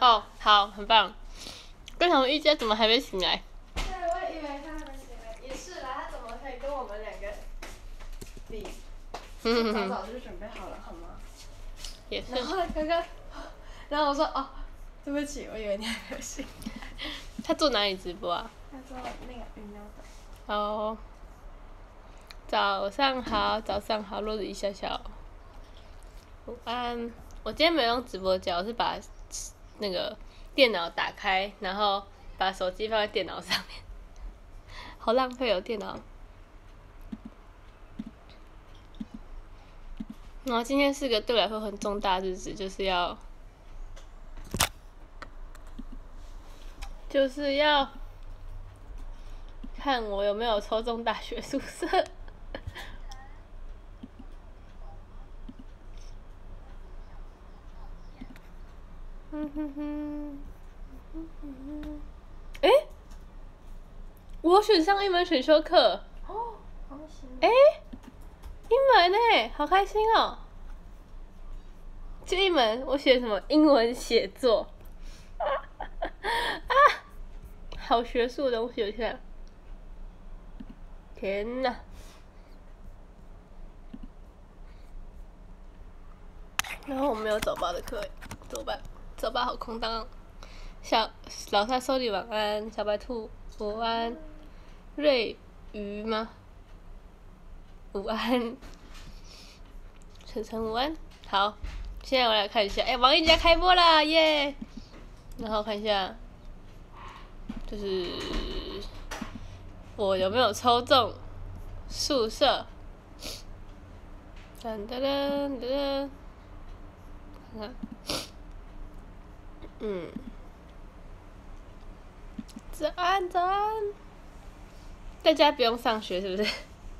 哦，好，很棒。跟想说一家怎么还没醒来？对，我以为他们醒来，也是啦，他怎么可以跟我们两个比？早早就准备好了，好吗？也是然。后刚刚，然后我说哦，对不起，我以为你还没有醒。他做哪里直播啊？他说那个云喵的。哦，早上好，早上好，落日一笑笑。午安，我今天没有用直播间，我是把那个电脑打开，然后把手机放在电脑上面，好浪费哦，电脑。然后今天是个对我来说很重大日子，就是要，就是要看我有没有抽中大学宿舍。嗯哼哼，嗯哼哼，哎，我选上一门选修课，哦，恭喜！哎，一门哎，好开心哦！就一门，我写什么英文写作，啊，好学术的东西，我现在，天哪！然后我没有早八的课，怎么办？早八好空荡。小老三收你晚安，小白兔午安，瑞鱼吗？午安，晨晨午安。好，现在我来看一下，哎、王一家开播啦，耶！然后看一下，就是我有没有抽中宿舍？噔噔噔噔，看看，嗯，早安早安，大家不用上学是不是？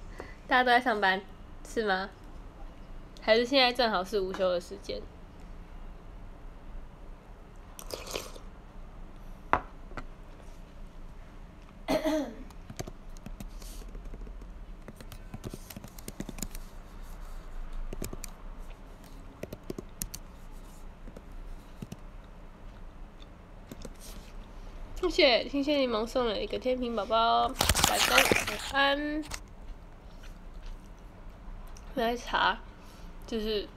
大家都在上班，是吗？还是现在正好是午休的时间？谢谢谢谢柠檬送了一个天平宝宝，晚安晚安。我来查，就是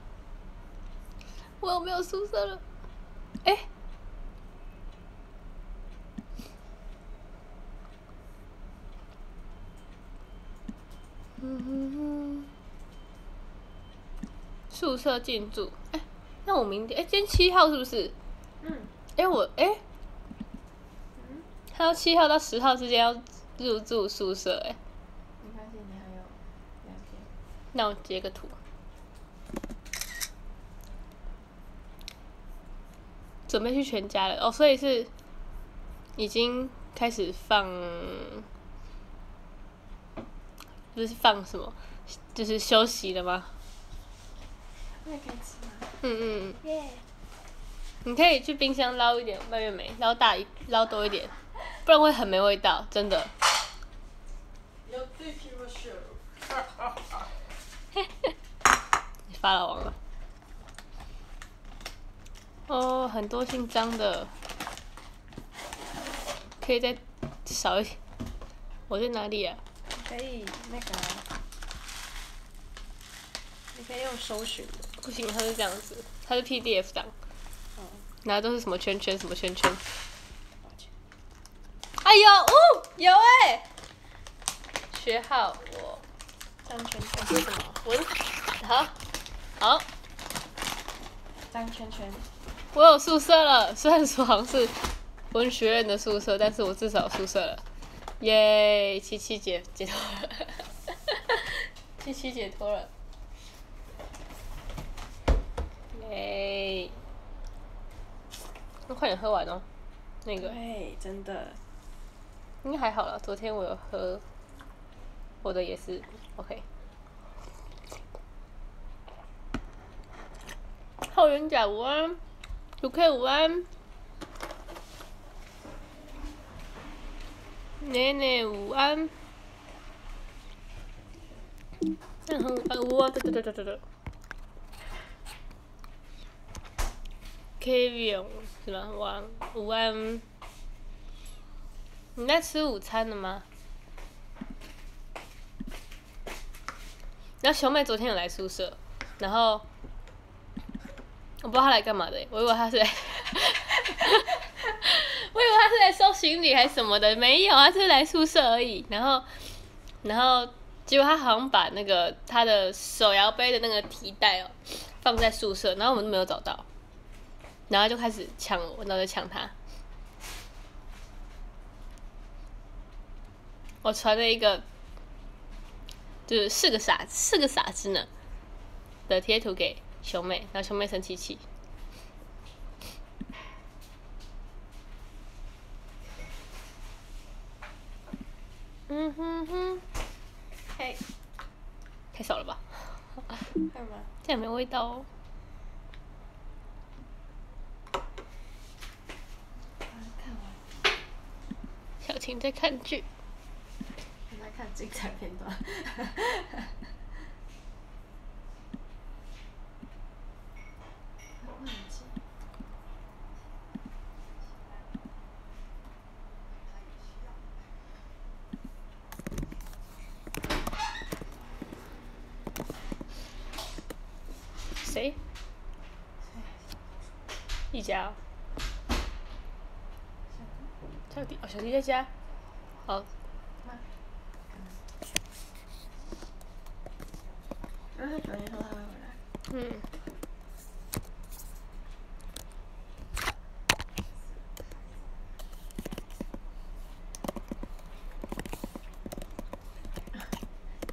我有没有宿舍了？哎、嗯哼哼，宿舍进驻。哎、那我明天哎、今天七号是不是？嗯，哎、我哎，嗯，他到七号到十号之间要入住宿舍哎、没关系，你还有两天。那我截个图。准备去全家了哦，所以是已经开始放，不是放什么，就是休息了吗？那可以吃吗？嗯嗯嗯，耶！你可以去冰箱捞一点蔓越莓，捞大一捞多一点，不然会很没味道，真的。发了网了。哦，很多姓张的，可以再少一点。我在哪里啊？可以那个，你可以用搜寻。不行，它是这样子，它是 PDF 档，哦，然后都是什么圈圈什么圈圈。哎呦，哦，有哎、学号我张圈圈。是什么？文好，好，张圈圈。我有宿舍了。虽然说好像是文学院的宿舍，但是我至少有宿舍了。耶，七七解解脱了，七七解脱了。耶，那快点喝完哦。那个对，真的。应该还好了，昨天我有喝，我的也是 OK。后援甲午安，卢 K 午安，奶奶午安，正恒午安，午安，对对对对对对。Kevin 是吗？晚午安。你在吃午餐了吗？然后小美昨天有来宿舍，然后我不知道她来干嘛的，我以为她是来，我以为她是来收行李还是什么的，没有啊，是来宿舍而已。然后，然后结果她好像把那个她的手摇杯的那个提袋哦放在宿舍，然后我们都没有找到，然后就开始抢我，然后就抢她。我传了一个，就是是个傻是个傻子呢的贴图给熊妹，然后熊妹生气气。嗯哼哼，嘿，太少了吧？这样没味道哦。小晴在看剧，看精彩片段。谁？一家、小弟哦，小弟在家。哦，然后昨天说他会回来，嗯。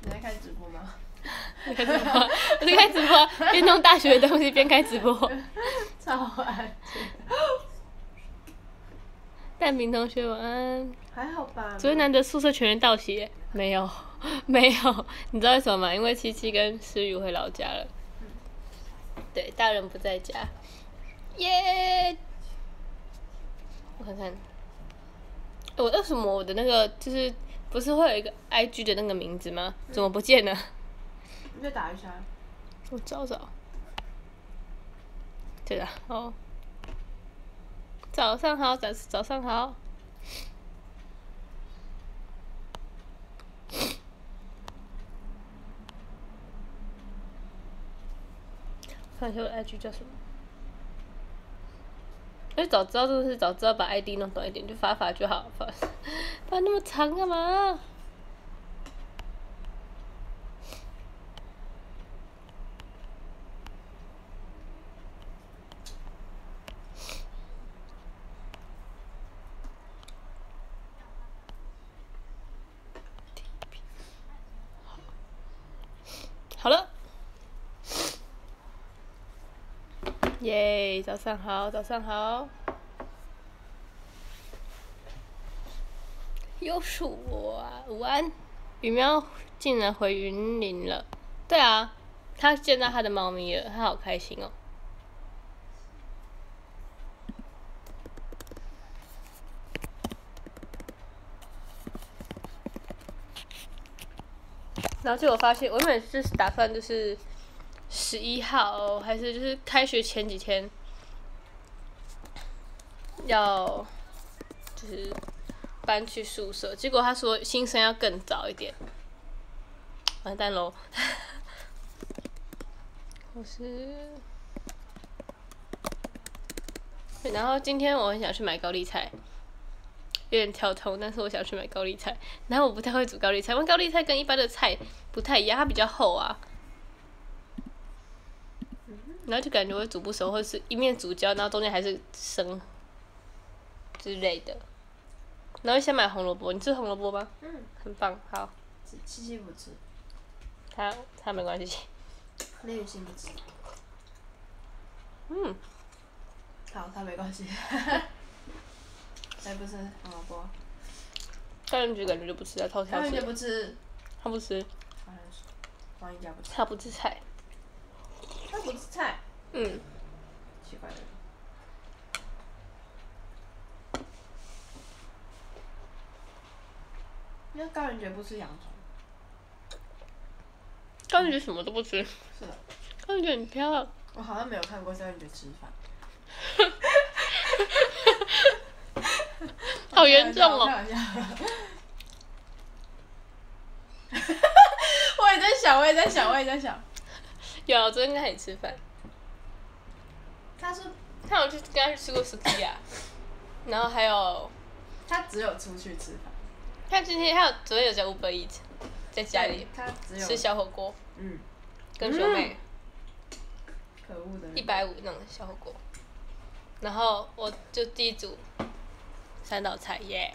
你在看直播吗？开直播，我在开直播，边弄大学的东西边开直播。超安静。蛋饼同学晚安。还好吧。昨天难得宿舍全员到齐，没有，没有，你知道为什么吗？因为七七跟思雨回老家了。对，大人不在家。耶！我看看，我为什么我的那个就是不是会有一个 IG 的那个名字吗？怎么不见了？你再打一下。我找找。对的，哦。早上好，早早上好。看一下我的 IG 叫什么？哎，早知道真的是早知道把 ID 弄短一点，就发发就好，发发那么长干嘛？好了，耶！早上好，早上好。又是我啊，午安。雨喵竟然回云林了，对啊，他见到他的猫咪了，他好开心哦。然后就我发现，我原本是打算就是十一号还是就是开学前几天要就是搬去宿舍，结果他说新生要更早一点，完蛋喽！我是，然后今天我很想去买高丽菜。有点跳通，但是我想去买高丽菜，然后我不太会煮高丽菜，因为高丽菜跟一般的菜不太一样，它比较厚啊，然后就感觉我煮不熟，或者是一面煮焦，然后中间还是生之类的。然后先买红萝卜，你吃红萝卜吗？嗯，很棒，好。七七不吃，他他没关系。李雨欣不吃。嗯，好，他没关系。谁不吃红萝卜？高人局感觉就不吃啊，超挑高人姐食。不吃，他不吃，好像是。王一家不吃，他不吃菜。他不吃菜，嗯，奇怪的人。因为高人觉不吃洋葱，高人局什么都不吃。是的，高人局很挑啊。我好像没有看过高人觉吃饭。好严重哦！我也在想，我也在想，我也在想，有，我昨天跟他一起吃饭，他是他有去跟他去吃过 ski 啊，然后还有他只有出去吃饭，他今天他有昨天有在 Uber Eat，在家里他只有吃小火锅，嗯，跟兄妹可恶的一百五那种小火锅，然后我就第一组三道菜耶。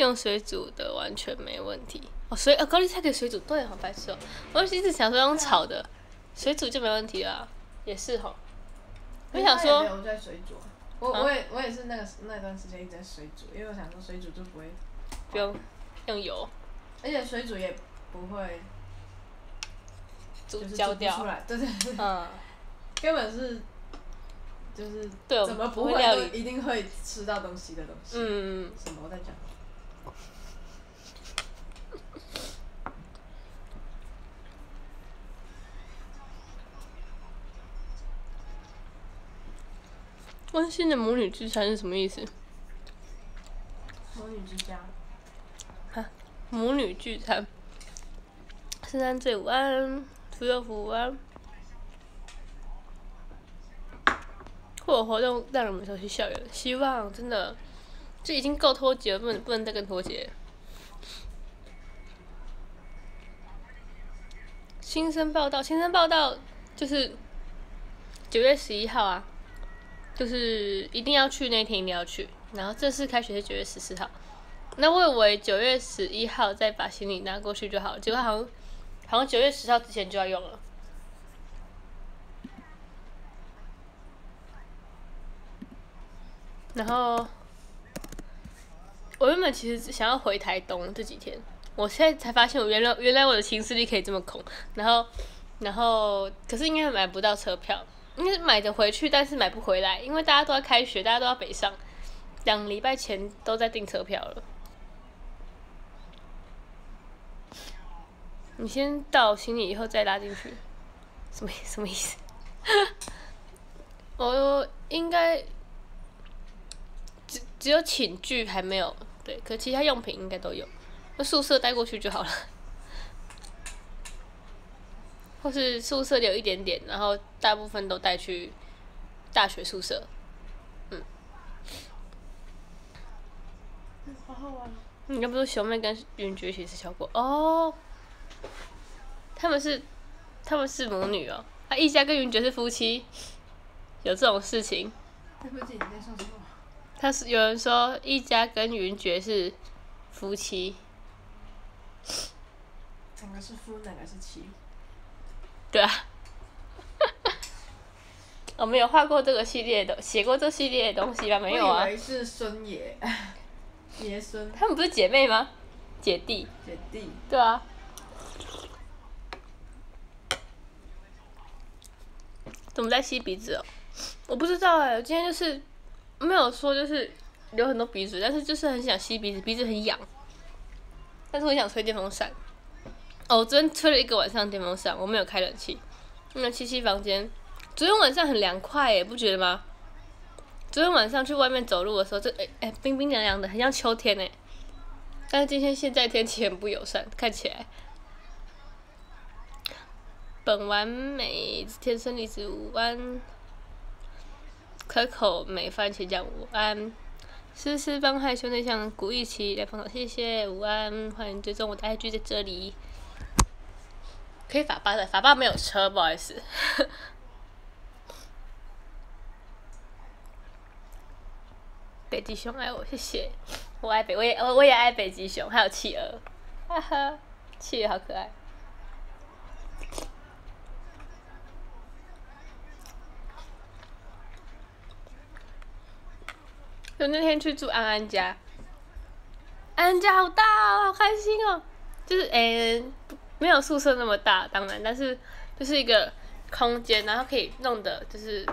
用水煮的完全没问题。哦，水呃高丽菜可以水煮，对，好白痴哦。我一直想说用炒的，水煮就没问题了，也是哈。我想说，我在水煮。啊，我啊？我也我也是那个那段时间一直在水煮，因为我想说水煮就不会，不用用油。而且水煮也不会煮就是焦掉。出，来，对对对，嗯，根本是就是怎么不会都一定会吃到东西的东西，嗯，什么我在讲？温馨的母女聚餐是什么意思？母女之家，母女聚餐。圣诞最午安，福佑福午安。会有活动让我们熟悉校园，希望真的，这已经够脱节了，不能不能再更脱节。新生报道，新生报道就是九月十一号啊，就是一定要去那天一定要去，然后正式开学是九月十四号。那我以为九月十一号再把行李拿过去就好了，结果好像好像九月十号之前就要用了。然后我原本其实想要回台东这几天，我现在才发现我原来原来我的行事历可以这么空，然后然后可是应该买不到车票，应该是买的回去，但是买不回来，因为大家都要开学，大家都要北上，两礼拜前都在订车票了。你先到行李以后再拉进去，什么什么意思？我应该只只有寝具还没有，对，可其他用品应该都有，那宿舍带过去就好了，或是宿舍留一点点，然后大部分都带去大学宿舍。好好玩哦。你刚不是说熊妹跟云爵一起吃小果哦？他们是他们是母女哦，啊，一家跟云爵是夫妻，有这种事情。对不起，你在说什么？他是有人说一家跟云爵是夫妻，哪个是夫，哪个是妻？对啊。我们有画过这个系列的，写过这系列的东西吧？没有啊我以。为是孙爷，爷孙他们不是姐妹吗？姐弟。姐弟。对啊。怎么在吸鼻子哦？我不知道哎、我今天就是没有说就是流很多鼻水，但是就是很想吸鼻子，鼻子很痒。但是我想吹电风扇。哦，我昨天吹了一个晚上电风扇，我没有开冷气。那七七房间，昨天晚上很凉快耶，不觉得吗？昨天晚上去外面走路的时候，就哎哎冰冰凉凉的，很像秋天哎。但是今天现在天气很不友善，看起来。本完美天生丽质午安，可口美番茄酱午安，思思帮害羞内向古一奇来捧场，谢谢午安，欢迎追踪我的 IG 在这里。可以法爸的，法爸没有车，不好意思。北极熊爱我，谢谢。我爱北，我也我也爱北极熊，还有企鹅，哈哈，企鹅好可爱。就那天去住安安家，安安家好大哦，好开心哦！就是诶、没有宿舍那么大，当然，但是 就是一个空间，然后可以弄的，就是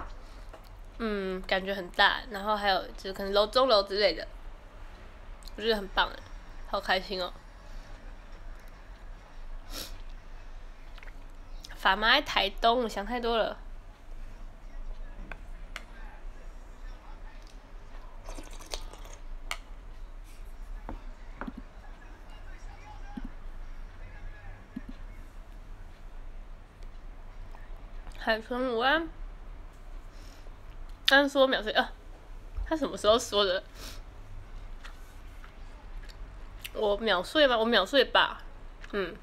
嗯，感觉很大，然后还有就是可能楼中楼之类的，我觉得很棒哎，好开心哦！法妈在台东，我想太多了。海豚午安，刚说秒睡啊，他什么时候说的？我秒睡吗？我秒睡吧，嗯，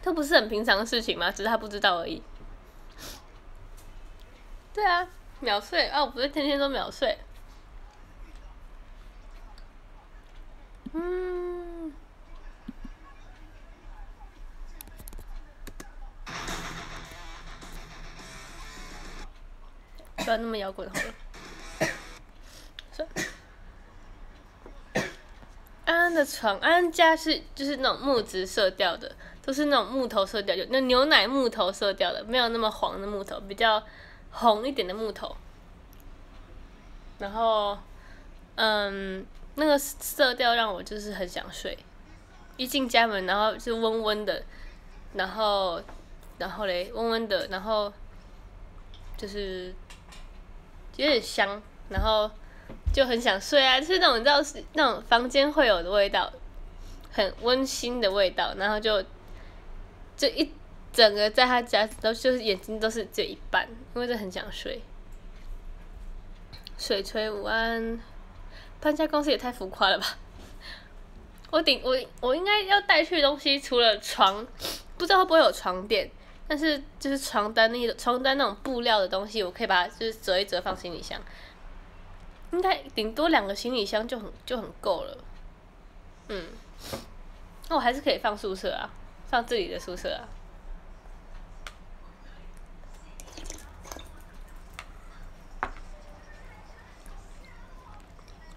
这不是很平常的事情吗？只是他不知道而已。对啊，秒睡啊！我不是天天都秒睡。嗯。不要那么摇滚好了。安安的床，安安家是就是那种木质色调的，都是那种木头色调，就那牛奶木头色调的，没有那么黄的木头，比较红一点的木头。然后，嗯，那个色调让我就是很想睡。一进家门，然后就温温的，然后，然后嘞，温温的，然后就是。有点香，然后就很想睡啊，就是那种你知道是那种房间会有的味道，很温馨的味道，然后就就一整个在他家都就是眼睛都是这一半，因为就很想睡。水锤午安，搬家公司也太浮夸了吧！我顶我我应该要带去的东西除了床，不知道会不会有床垫。但是就是床单那床单那种布料的东西，我可以把它就是折一折放行李箱，应该顶多两个行李箱就很就很够了。嗯，那我还是可以放宿舍啊，放自己的宿舍啊。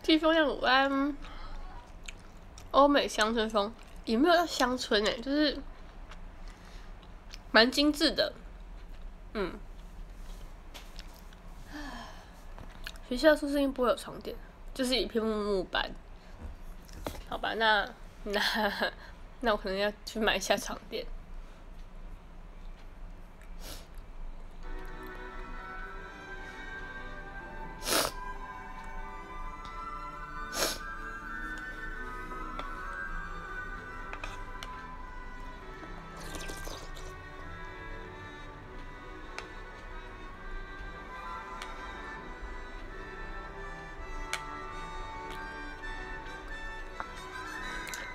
季风像五安，欧美乡村风，也没有到乡村哎，就是。蛮精致的，嗯。学校宿舍应该不会有床垫，就是一片木木板。好吧，那那 那我可能要去买一下床垫。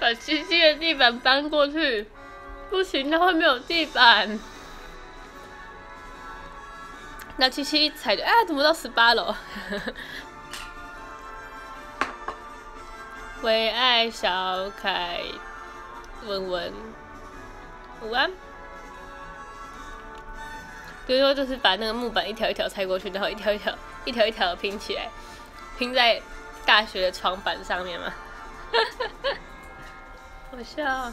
把七七的地板搬过去，不行，它会没有地板。那七七一踩就，哎，怎么到十八楼？为爱小凯，文文，午安。比如说，就是把那个木板一条一条拆过去，然后一条一条、一条一条拼起来，拼在大学的床板上面嘛。好笑。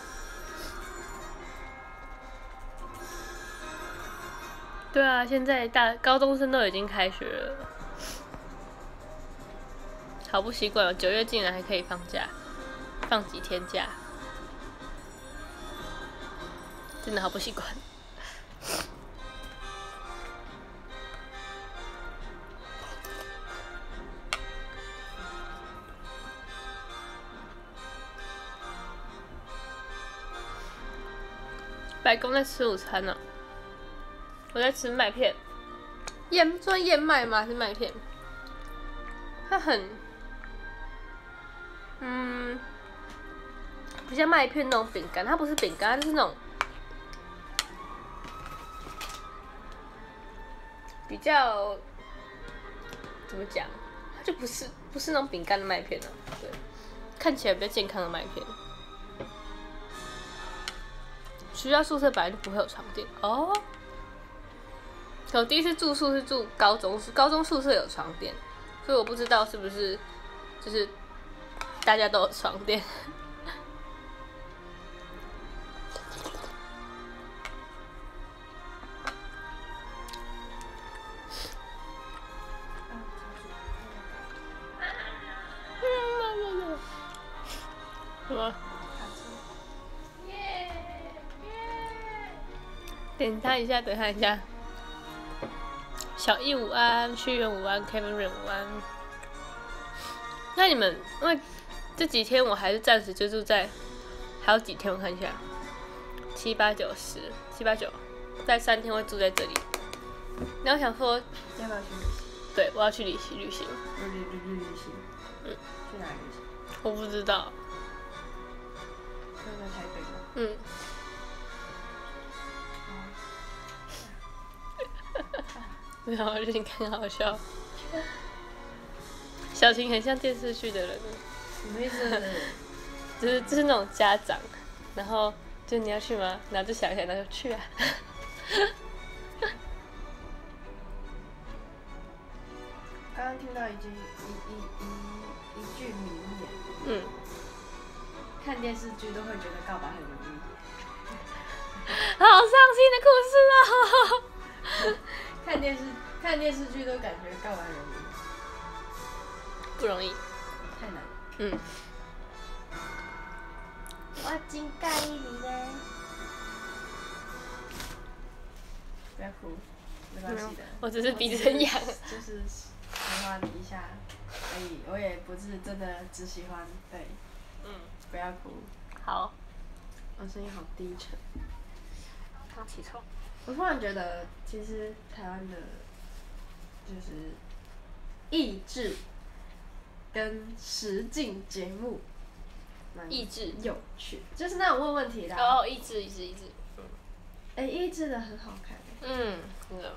对啊，现在大高中生都已经开学了，好不习惯哦。九月竟然还可以放假，放几天假，真的好不习惯。白宫在吃午餐呢，我在吃麦片，燕算燕麦吗？还是麦片？它很，嗯，不像麦片那种饼干，它不是饼干，就是那种比较怎么讲？它就不是不是那种饼干的麦片呢，对，看起来比较健康的麦片。学校宿舍本来就不会有床垫哦。我第一次住宿是住高中高中宿舍有床垫所以我不知道是不是就是大家都有床垫。等他一下，等他一下。小易午安，屈原午安，Kevin 瑞午安。那你们因为这几天我还是暂时就住在，还有几天我看一下，七八九十，七八九，在三天会住在这里。你要想说，要不要去旅行？对我要去旅行旅行，旅旅旅旅旅行？嗯，去哪里旅行？我不知道，就在台北吗？嗯，没有，我觉得你看好笑。小晴很像电视剧的人，什么意思？就是就是那种家长，然后就你要去吗？然后就想一想，然后就去啊。刚刚听到一句一一一一句名言，嗯，看电视剧都会觉得告白很容易。好伤心的故事哦，看电视看电视剧都感觉告白很容易，不容易。太难。嗯，我真介意你呢。不要哭，没关系的。我只是鼻子很痒。就是喜欢一下而已，我也不是真的只喜欢。对，嗯，不要哭，好，我声音好低沉。刚起床。我突然觉得，其实台湾的，就是益智跟实境节目，蛮益智有趣，就是那种问问题的、哦，一只一只一只。哎、益智的很好看、嗯，真的。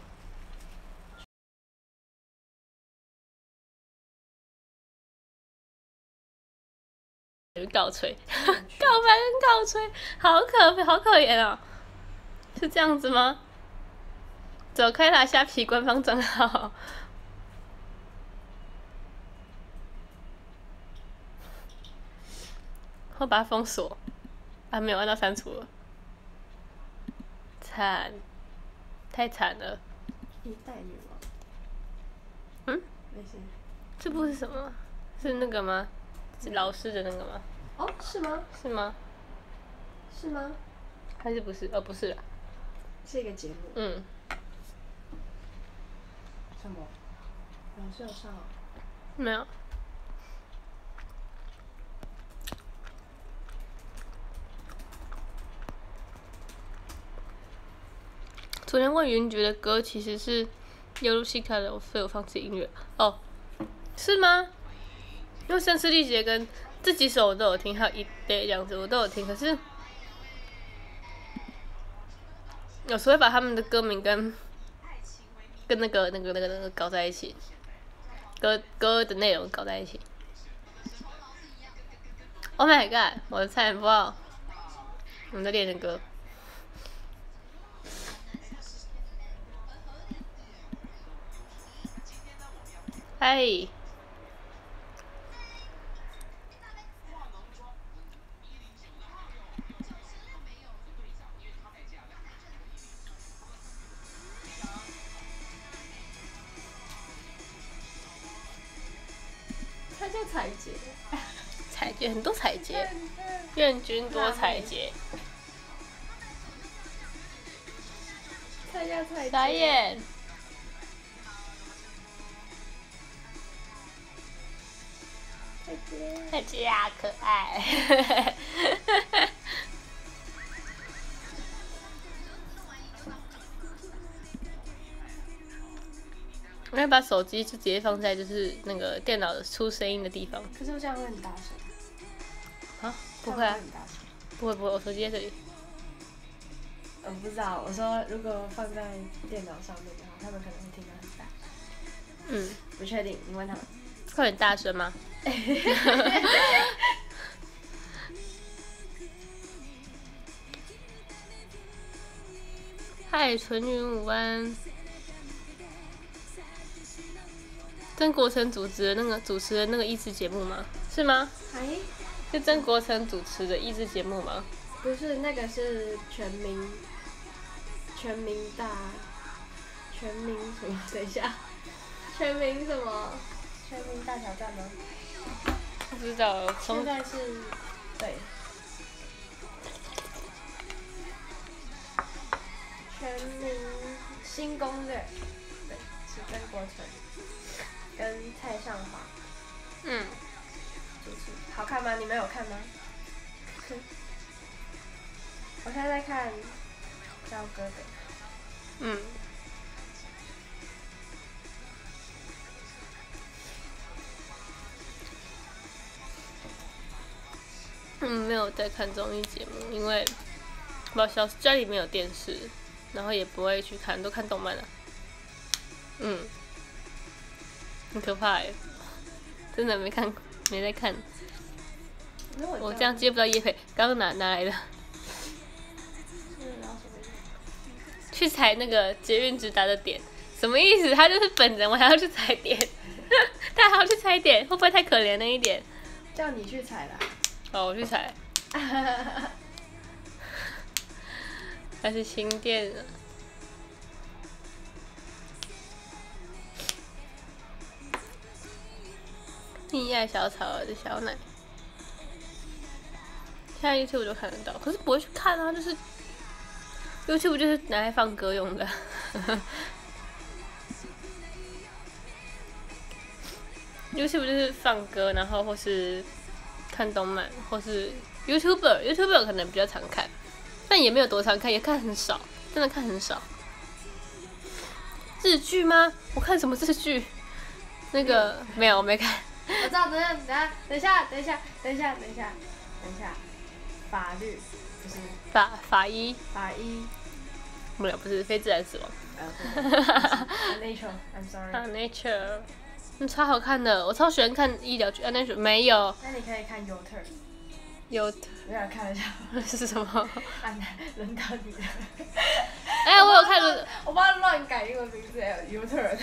告吹，告白跟告吹，好可好可怜哦，是这样子吗？走开啦，虾皮官方账号。我把它封锁，啊没有按到删除了，惨，太惨了。一代女王。嗯，没事。这部是什么？是那个吗？是老师的那个吗？哦，是吗？是吗？是吗？还是不是？哦，不是啦。是一个节目。嗯，什么？老师有上哦。没有。昨天问云爵的歌其实是尤露西卡的，所以我放弃音乐。哦，是吗？因为声嘶力竭跟这几首我都有听，还有一堆这样子我都有听，可是有时候把他们的歌名跟跟那个那个那个那个搞在一起，歌歌的内容搞在一起。Oh my god！我的菜不好，我们在练的歌。嗨，叫彩杰。彩节很多彩洁，愿君多彩节。他叫彩杰。傻眼。彩杰。彩节啊，可爱。把手机就直接放在就是那个电脑的出声音的地方。可是这样会很大声。啊，不会啊。不会不会，我手机在这里。我不知道，我说如果放在电脑上面的话，他们可能会听到很大。嗯，不确定，你问他们。会很大声吗？嗨，纯云午安。曾国成主持的那个主持的那个益智节目吗？是吗？哎，是曾国成主持的益智节目吗？不是，那个是全民，全民大，全民什么？等一下，全民什么？全民大挑战吗？不知道，现在是，对，全全民新攻略，对，是曾国成跟蔡尚华嗯，好看吗？你们有看吗？我现在在看焦哥的，嗯。嗯，没有在看综艺节目，因为我小家里没有电视，然后也不会去看，都看动漫了。嗯，很可怕哎，真的没看过，没在看。我这样接不到叶配，刚刚哪哪来的？去踩那个捷运直达的点，什么意思？他就是本人，我还要去踩点，他还要去踩点，会不会太可怜了一点？叫你去踩啦。哦，我去踩，还是新店的。溺爱小草的小奶，现在 YouTube 就看得到，可是不会去看啊，就是 YouTube 就是拿来放歌用的。YouTube 就是放歌，然后或是看动漫，或是 YouTuber，YouTuber 可能比较常看，但也没有多常看，也看很少，真的看很少。日剧吗？我看什么日剧？那个没有，我没看。我知道，等一下，等一下，等一下，等一下，等一下，等一下，等一下，法律不是法法医，法医，不了，不是非自然死亡。呃，nature，I'm 啊 sorry。，Nature，嗯，超好看的，我超喜欢看医疗剧。啊，Nature 没有，那你可以看 Your Turn，有我想看一下，是什么？啊，轮到你了。哎，我有看了，我帮他乱改英文名字，Your Turn。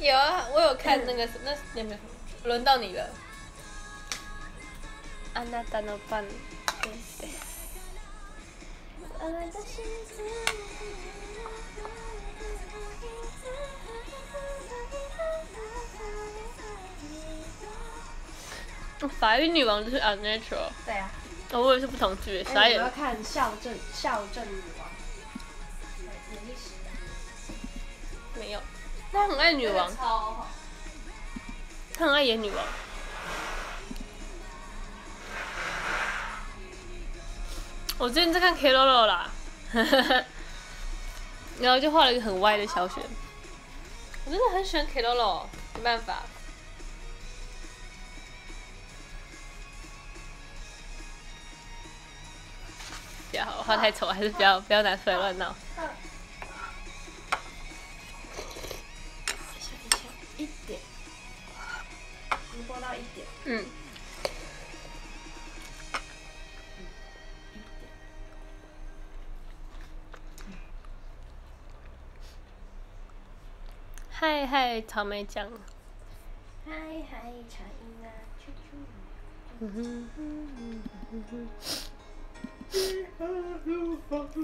有啊，我有看那个，那有没有？轮到你了。あなたの番です。法律女王就是 Unnatural，对啊。哦，我以为是不同剧，傻眼哎你要。看校正校正女王， 他很爱女王，他很爱演女王。我最近在看 K Lolo 啦，然后就画了一个很歪的小雪。我真的很喜欢 K Lolo，没办法。不要，我画太丑，还是不要不要拿出来乱闹。一点，你播到一点，嗯。嗨嗨，草莓酱。嗨嗨，茶音啊，啾啾。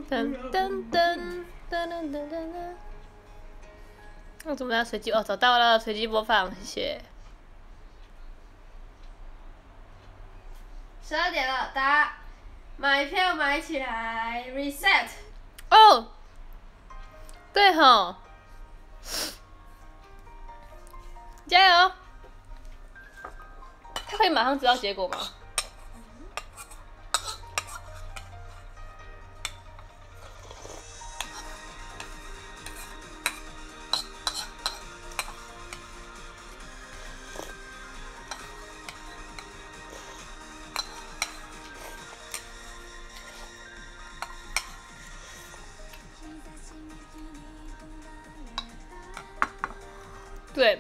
噔噔噔噔噔噔噔噔。我怎么要随机？哦，找到了，随机播放，谢谢。十二点了，答买票买起来，reset。哦，对吼，加油！他可以马上知道结果吗？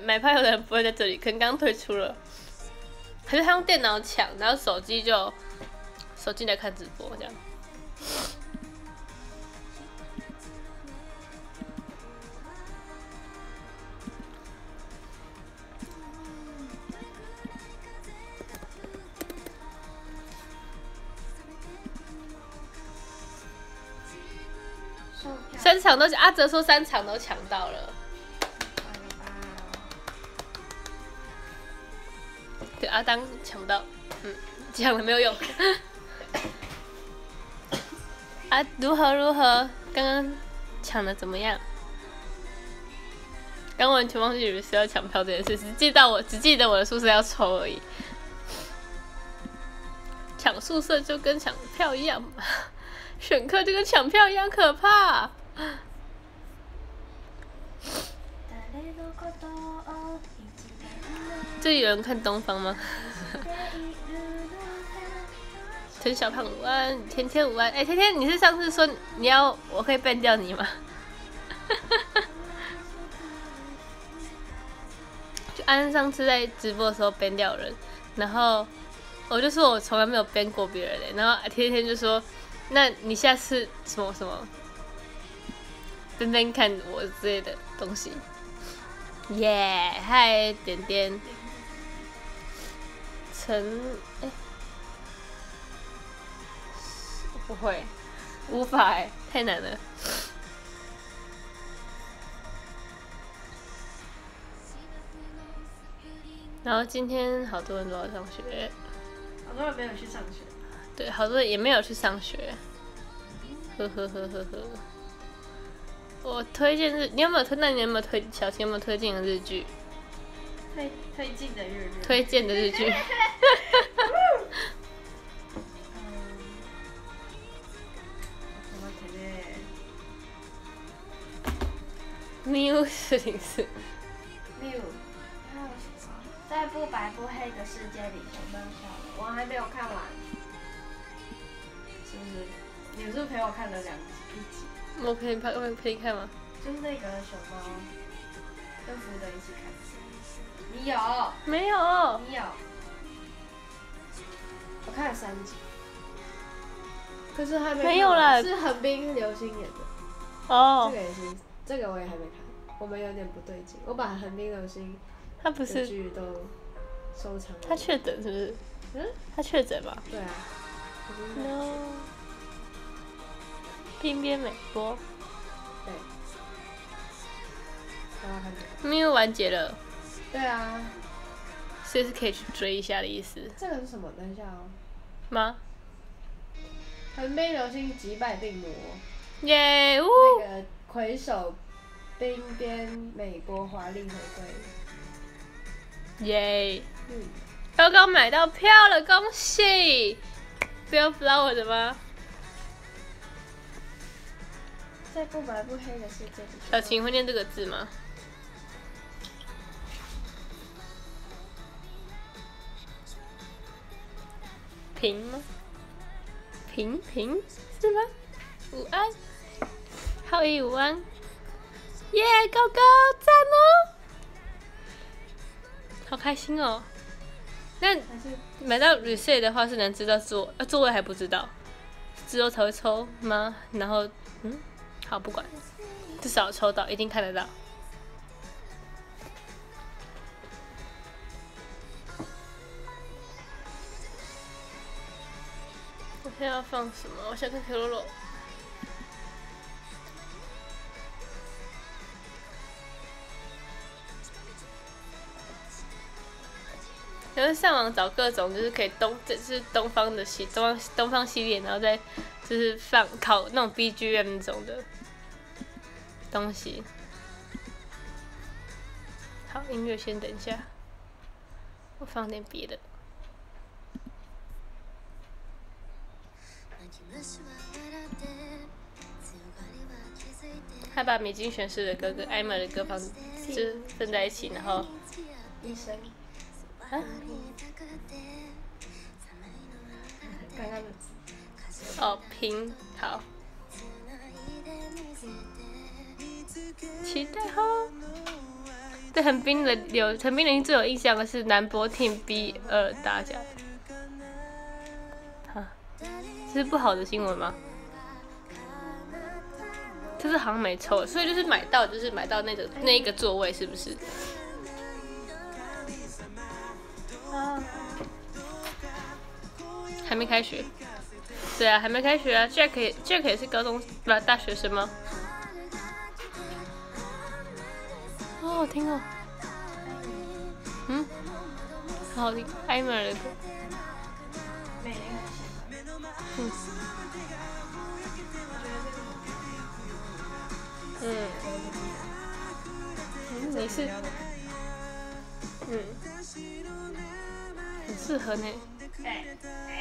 买票有的人不会在这里，可能刚退出了，可是他用电脑抢，然后手机就手机来看直播这样。三场都阿哲说三场都抢到了，对阿当抢不到，嗯，抢了没有用。啊，如何如何？刚刚抢的怎么样？刚完全忘记你是要抢票这件事，只记得我只记得我的宿舍要抽而已。抢宿舍就跟抢票一样，选课就跟抢票一样可怕。这有人看东方吗？陈小胖午安，天天午安。哎，天天，你是上次说你要我可以编掉你吗？就安上次在直播的时候编掉人，然后我就说我从来没有 ban 过别人嘞，然后天天就说，那你下次什么什么 ban ban 看我之类的东西。耶，嗨，点点，陈，哎。不会，无法哎，太难了。然后今天好多人都要上学，好多人没有去上学。对，好多人也没有去上学。呵呵呵呵呵。我推荐日，你有没有推？那你有没有推？小新有没有推荐的日剧？推推荐的日剧。推荐的日剧。缪四零四。缪，在不白不黑的世界里，熊猫笑了。我还没有看完，是不是？你是不是陪我看了两集？一集。我可以拍，我可以看吗？就是那个熊猫，跟福德一起看。你有？没有。你有？我看了三集。可是还没。没有了。是横滨流星演的。哦。这个也是。这个我也还没看，我们有点不对劲。我把《横滨流星》他不是剧都收藏了。他确诊是不是？嗯，他确诊吧？对啊。No。边边美波。对。没有完结了。对啊。所以是可以去追一下的意思。这个是什么？等一下哦。吗？横滨流星击败病魔。耶！呜。那个。魁首，冰边美国华丽回归，耶！刚刚买到票了，恭喜！不要 flower 的吗？在不白不黑的世界里，小晴会念这个字吗？平吗？平平是吗？午安。好一万，耶，高高赞哦，好开心哦。那买到 reset 的话是能知道座，呃，座位还不知道，之后才会抽吗？然后，嗯，好，不管，至少抽到，一定看得到。现在要放什么？我想看 Q 罗罗。就是上网找各种，就是可以东，这是东方的系，东方东方系列，然后再就是放考那种 BGM 那种的东西。好，音乐先等一下，我放点别的。他把米津玄师的歌跟艾玛的歌放，就分在一起，然后。医生。啊！刚刚的哦，平好，期待哦。对很冰的有横滨人最有印象的是南波听 B 二大奖，这是不好的新闻吗？就是好像没抽，所以就是买到就是买到那个那一个座位是不是？还没开学，对啊，还没开学啊。Jack Jack 也是高中不是大学生吗？好好听哦，嗯，好好听，艾玛的歌。嗯。嗯，嗯，没事，嗯，很适合呢。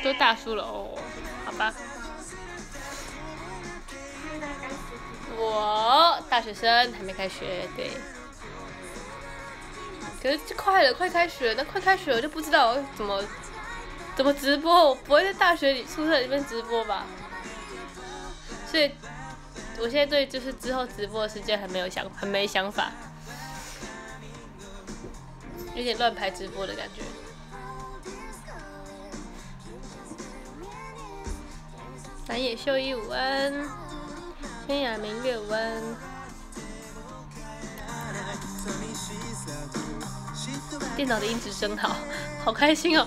都大叔了哦，好吧。我大学生还没开学，对。可是就快了，快开学了，那快开学了就不知道怎么怎么直播，我不会在大学里宿舍里面直播吧？所以，我现在对就是之后直播的时间还没有想，很没想法，有点乱排直播的感觉。南野秀一五安，天涯明月五安。电脑的音质真好，好开心哦！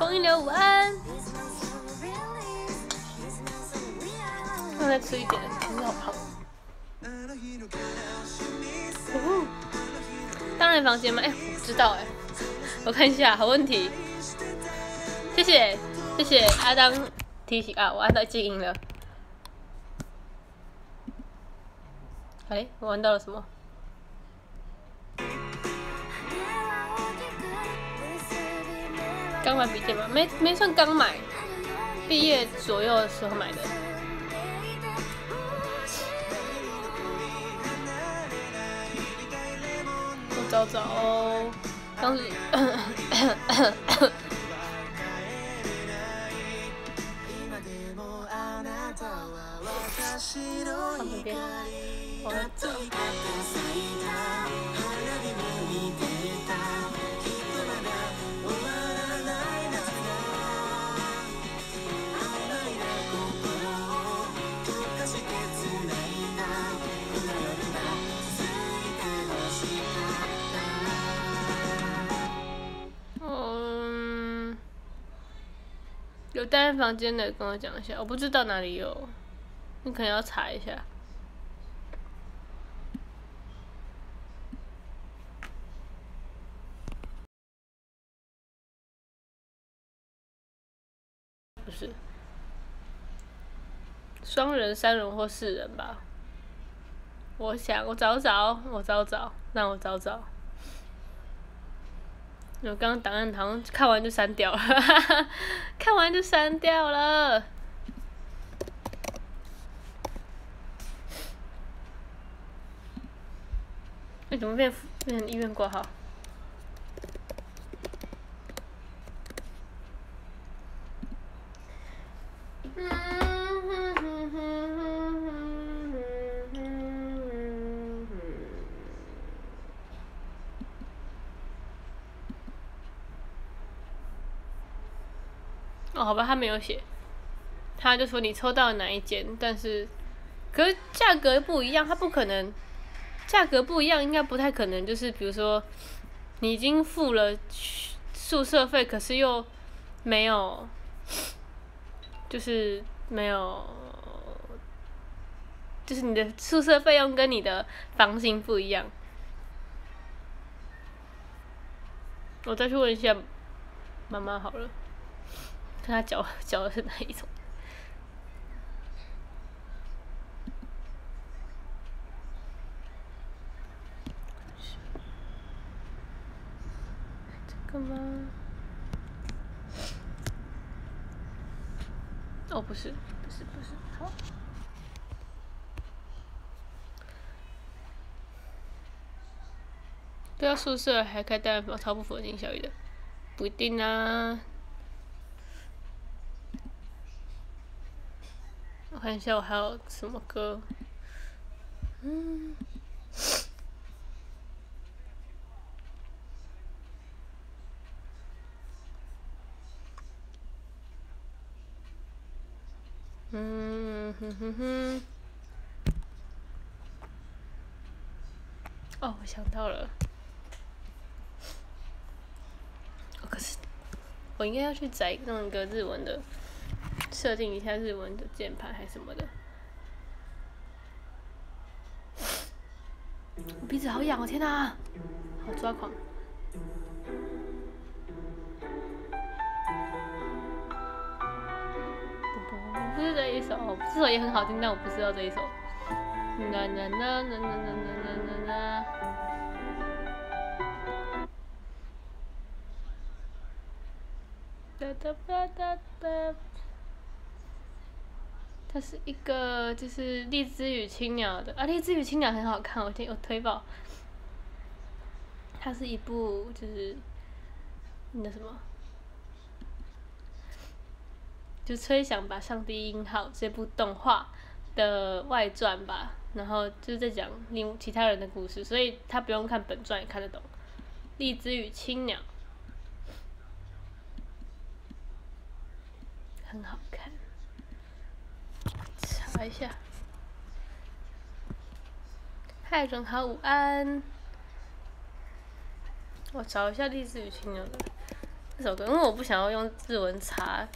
风一流午安，我再吃一点，真的好胖。当然房间吗？哎，不知道哎，我看一下，好问题。谢谢谢谢阿当提醒啊，我按到静音了。哎，我玩到了什么？刚买笔电吗？没没算刚买，毕业左右的时候买的。我找找哦，当时。放这边，我找。单人房间的，跟我讲一下。我不知道哪里有，你可能要查一下。不是，双人、三人或四人吧。我想，我找找，我找找，让我找找。我刚刚档案好像看完就删掉了，看完就删掉了。为怎么变变成医院挂号？哦，好吧，他没有写，他就说你抽到哪一间，但是，可是价格不一样，他不可能，价格不一样，应该不太可能，就是比如说，你已经付了宿舍费，可是又没有，就是没有，就是你的宿舍费用跟你的房型不一样，我再去问一下妈妈好了。看他脚 脚是哪一种？这个吗？哦，不是，不是，不是，好。不要宿舍还开单人房，超不符合金小雨的，不一定啊。看一下我还有什么歌，嗯，嗯哼哼哼，哦，我想到了，可是我应该要去载弄一个日文的。设定一下日文的键盘还是什么的。我鼻子好痒哦，天哪，好抓狂。不是这一首，这首也很好听，但我不知道这一首。啦啦啦啦啦啦啦啦。哒哒哒哒哒。它是一个就是荔枝与青鸟的啊，荔枝与青鸟很好看，我听我推爆。它是一部就是那什么，就吹响吧上帝音号这部动画的外传吧，然后就是在讲另其他人的故事，所以他不用看本传也看得懂。荔枝与青鸟，很好看。查一下，嗨，准好，午安。我找一下《励志与青鸟》的这首歌，因为我不想要用日文查。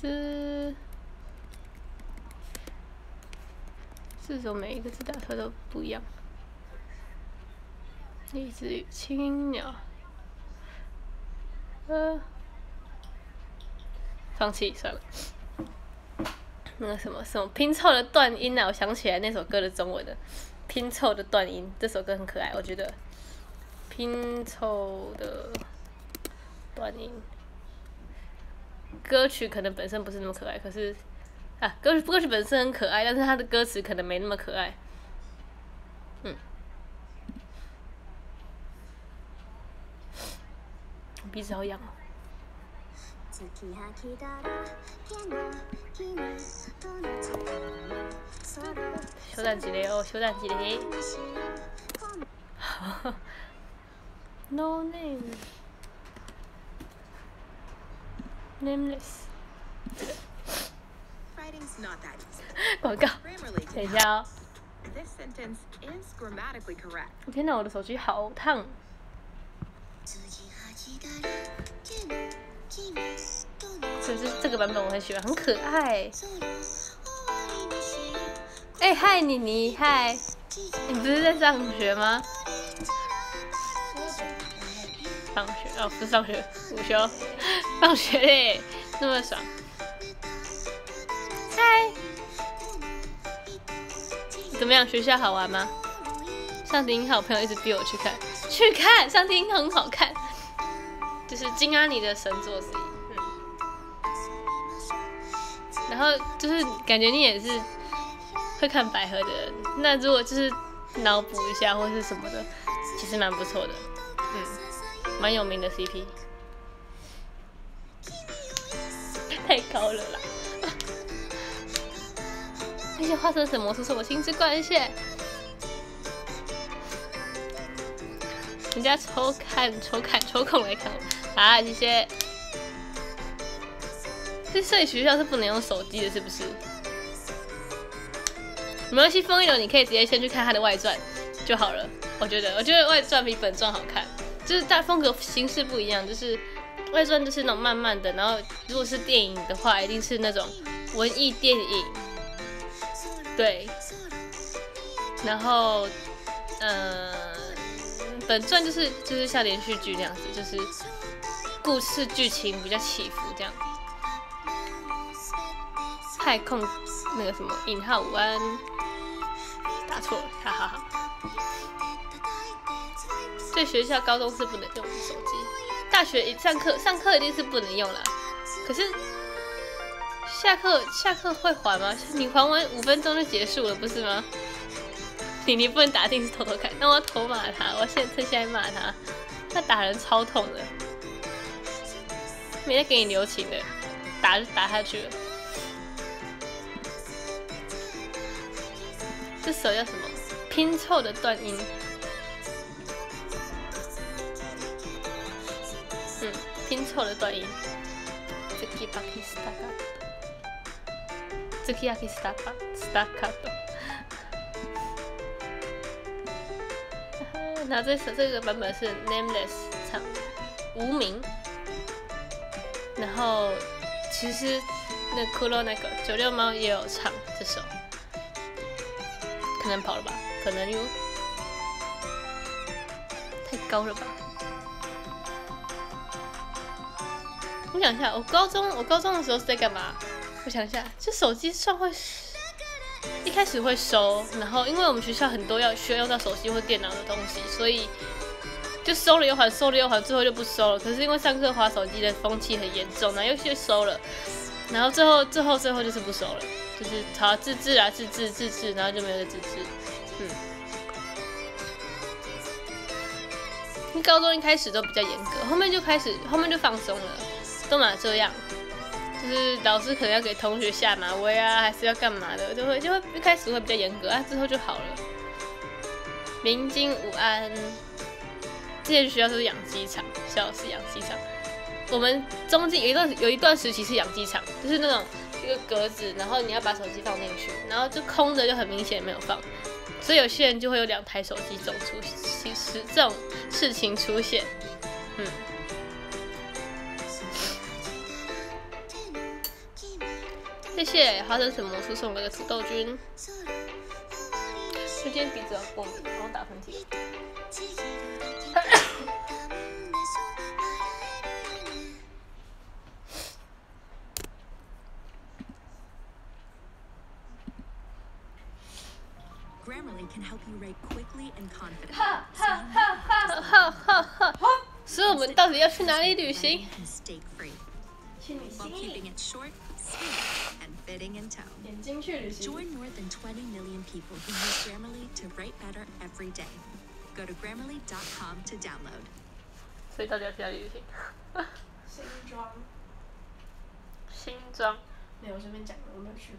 这这首每一个字打出来都不一样。荔枝青鸟，呃。放弃算了。那个什么什么拼凑的断音啊，我想起来那首歌的中文的拼凑的断音，这首歌很可爱，我觉得拼凑的断音歌曲可能本身不是那么可爱，可是啊歌歌曲本身很可爱，但是它的歌词可能没那么可爱。嗯，鼻子好痒哦。小蛋几嘞哦，小蛋几嘞。No name，nameless。广告，等一下哦。天哪，我的手机好烫。这是这个版本我很喜欢，很可爱。哎，嗨，妮妮，嗨，你不是在上学吗？放学哦，不是上学，午休，放学嘞，那么爽。嗨，怎么样？学校好玩吗？上帝音号朋友一直逼我去看，去看上帝很好看，就是金阿妮的神作之一。然后就是感觉你也是会看百合的人，那如果就是脑补一下或是什么的，其实蛮不错的，嗯，蛮有名的 CP，太高了啦！那些化成什么是什么心之冠线？人家抽看抽看抽空来看我，啊，谢谢。这摄影学校是不能用手机的，是不是？没关系，风一流，你可以直接先去看他的外传就好了。我觉得，我觉得外传比本传好看，就是大风格形式不一样。就是外传就是那种慢慢的，然后如果是电影的话，一定是那种文艺电影。对。然后，嗯，本传就是就是像连续剧那样子，就是故事剧情比较起伏这样。太空那个什么引号弯打错了，哈哈哈。在学校高中是不能用手机，大学一上课上课一定是不能用了。可是下课下课会还吗？你还完五分钟就结束了，不是吗？你你不能打一定是偷偷看，那我要偷骂他，我现趁现在骂他，他打人超痛的，没得给你留情的，打就打下去了。这首叫什么？拼凑的断音。嗯，拼凑的断音。这个巴基斯坦卡，这个巴基斯坦卡，斯塔卡多。那这首这个版本是 Nameless 唱无名。然后其实那骷髅那个九六猫也有唱这首。可能跑了吧？可能又，太高了吧？我想一下，我高中我高中的时候是在干嘛？我想一下，这手机算会一开始会收，然后因为我们学校很多要需要用到手机或电脑的东西，所以就收了又还，收了又还，最后就不收了。可是因为上课划手机的风气很严重，然后又去收了，然后最后最后最后就是不收了，就是查自制啊自制自制，然后就没有自制，嗯。高中一开始都比较严格，后面就开始后面就放松了。都嘛这样，就是老师可能要给同学下马威啊，还是要干嘛的，就会就会一开始会比较严格啊，之后就好了。明金午安，之前学校是养鸡场，校是养鸡场。我们中间有一段有一段时期是养鸡场，就是那种一个格子，然后你要把手机放进去，然后就空着就很明显没有放，所以有些人就会有两台手机这种出，其实这种事情出现，嗯。谢谢花生神魔术送了个土豆君。今天鼻子要过敏，然后打喷嚏。Grammarly can help you write quickly and confidently. 哈哈哈哈哈哈！所以我们到底要去哪里旅行？去旅行。and fitting in tone. Join more than 20 million people who use Grammarly to write better every day. Go to grammarly.com to download. 所以到底要去哪里旅行？新庄。新庄。没有，我随便讲的，我没有去。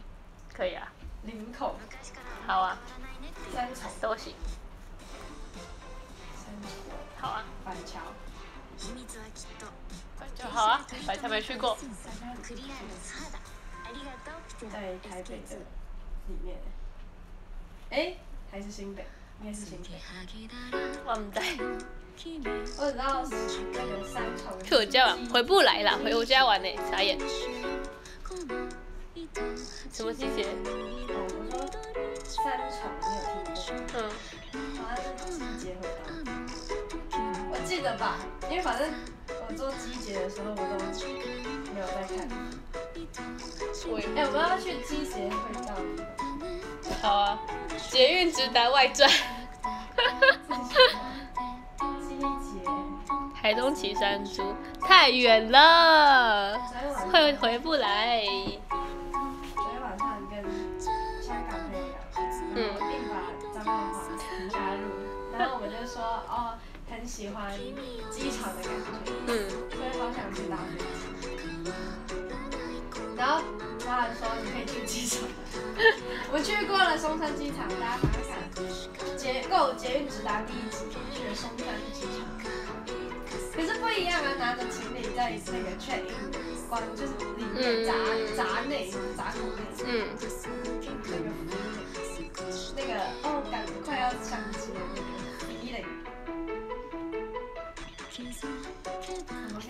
可以啊。 林口。好啊。三重。都行。三重。好啊。板桥。就好啊，板桥没去过。在台北的里面，哎，还是新北，应该是新北。我唔知。我知道那个三重。去我家玩，回不来了，回我家玩呢，傻眼。什么季节？哦，我说三重，你有听过？嗯。好像是季节回到。我记得吧，因为反正我做季节的时候，我都没有在看。我哎，我们要去季节会到。好啊，捷运直达外传。机捷。台东骑山猪太远了，会回不来。哦，很喜欢机场的感觉，嗯，所以好想去搭飞机。然后他还说你可以去机场，我去过了松山机场，大家看看，捷够捷运直达第一集去了松山机场，可是不一样啊，拿着行李在那个 check in 关，就是里面闸闸内闸口内，嗯，那个那个哦，赶快要上机了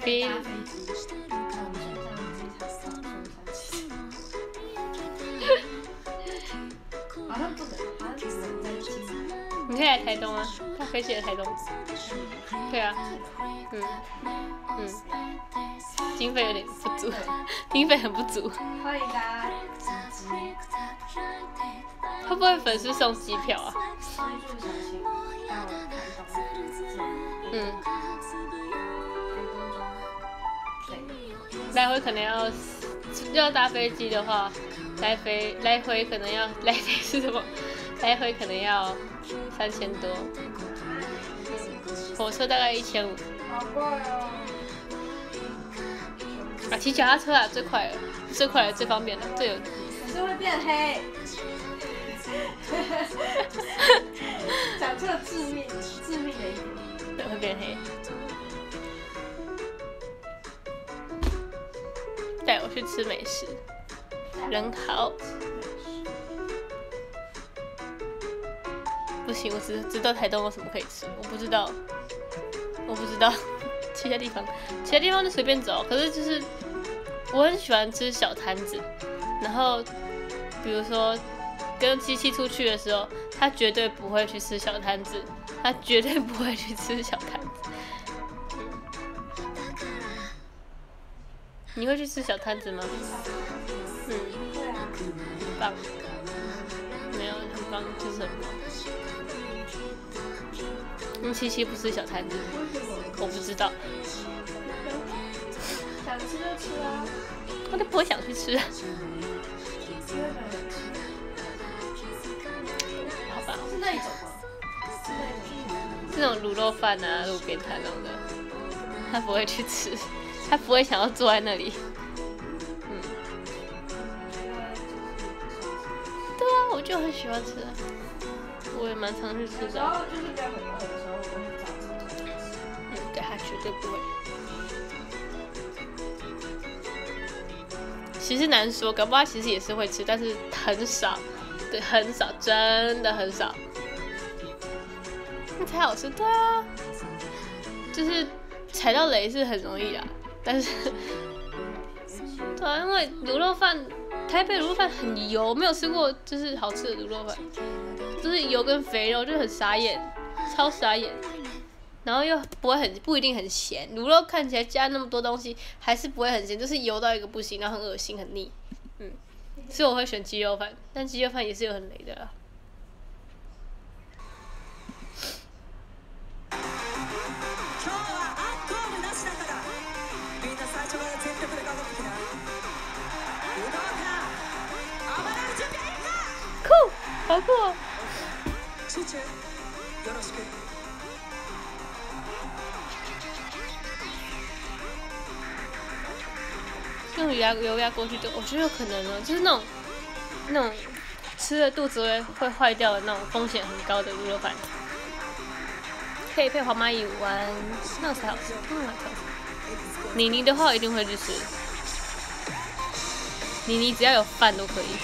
飞机。好像不能，好像只能在你可以来台东啊，他飞起来台东。对啊，嗯嗯，经费有点不足，经费很不足。欢迎大家会不会粉丝送机票啊？嗯。来回可能要要搭飞机的话。来回来回可能要来回是什么？来回可能要三千多，火车大概一千五。好贵哦！啊，骑脚踏车啊，最快了，最快了，最方便了，最有。可是会变黑。讲出了致命、致命的一点。对，会变黑。带我去吃美食。人好，不行，我只知道台东有什么可以吃，我不知道，我不知道其他地方，其他地方就随便走。可是就是我很喜欢吃小摊子，然后比如说跟七七出去的时候，他绝对不会去吃小摊子，他绝对不会去吃小摊子。你会去吃小摊子吗？嗯，很棒。没有很棒，就是很棒。嗯，七七不吃小摊子，我不知道。想吃就吃啊。他都不会想去吃。是那种吗？是那种。这种卤肉饭啊，路边摊那种的，他不会去吃。他不会想要坐在那里，嗯，对啊，我就很喜欢吃，我也蛮常去吃的。然后就是在很饿的时候，我会找这种嗯，对，他绝对不会。其实难说，搞不好其实也是会吃，但是很少，很少，真的很少。那才好吃，对啊，就是踩到雷是很容易的。但是，对啊，因为卤肉饭，台北卤肉饭很油，没有吃过就是好吃的卤肉饭，就是油跟肥肉，就很傻眼，超傻眼。然后又不会很不一定很咸，卤肉看起来加那么多东西，还是不会很咸，就是油到一个不行，然后很恶心很腻，嗯，所以我会选鸡肉饭，但鸡肉饭也是有很雷的啦。酷，好酷！用油压油压过去就，我觉得有可能哦，就是那种那种吃了肚子会会坏掉的那种风险很高的卤肉饭，可以配黄蚂蚁丸，那才好吃，那才好吃。妮妮的话一定会去吃，妮妮只要有饭都可以，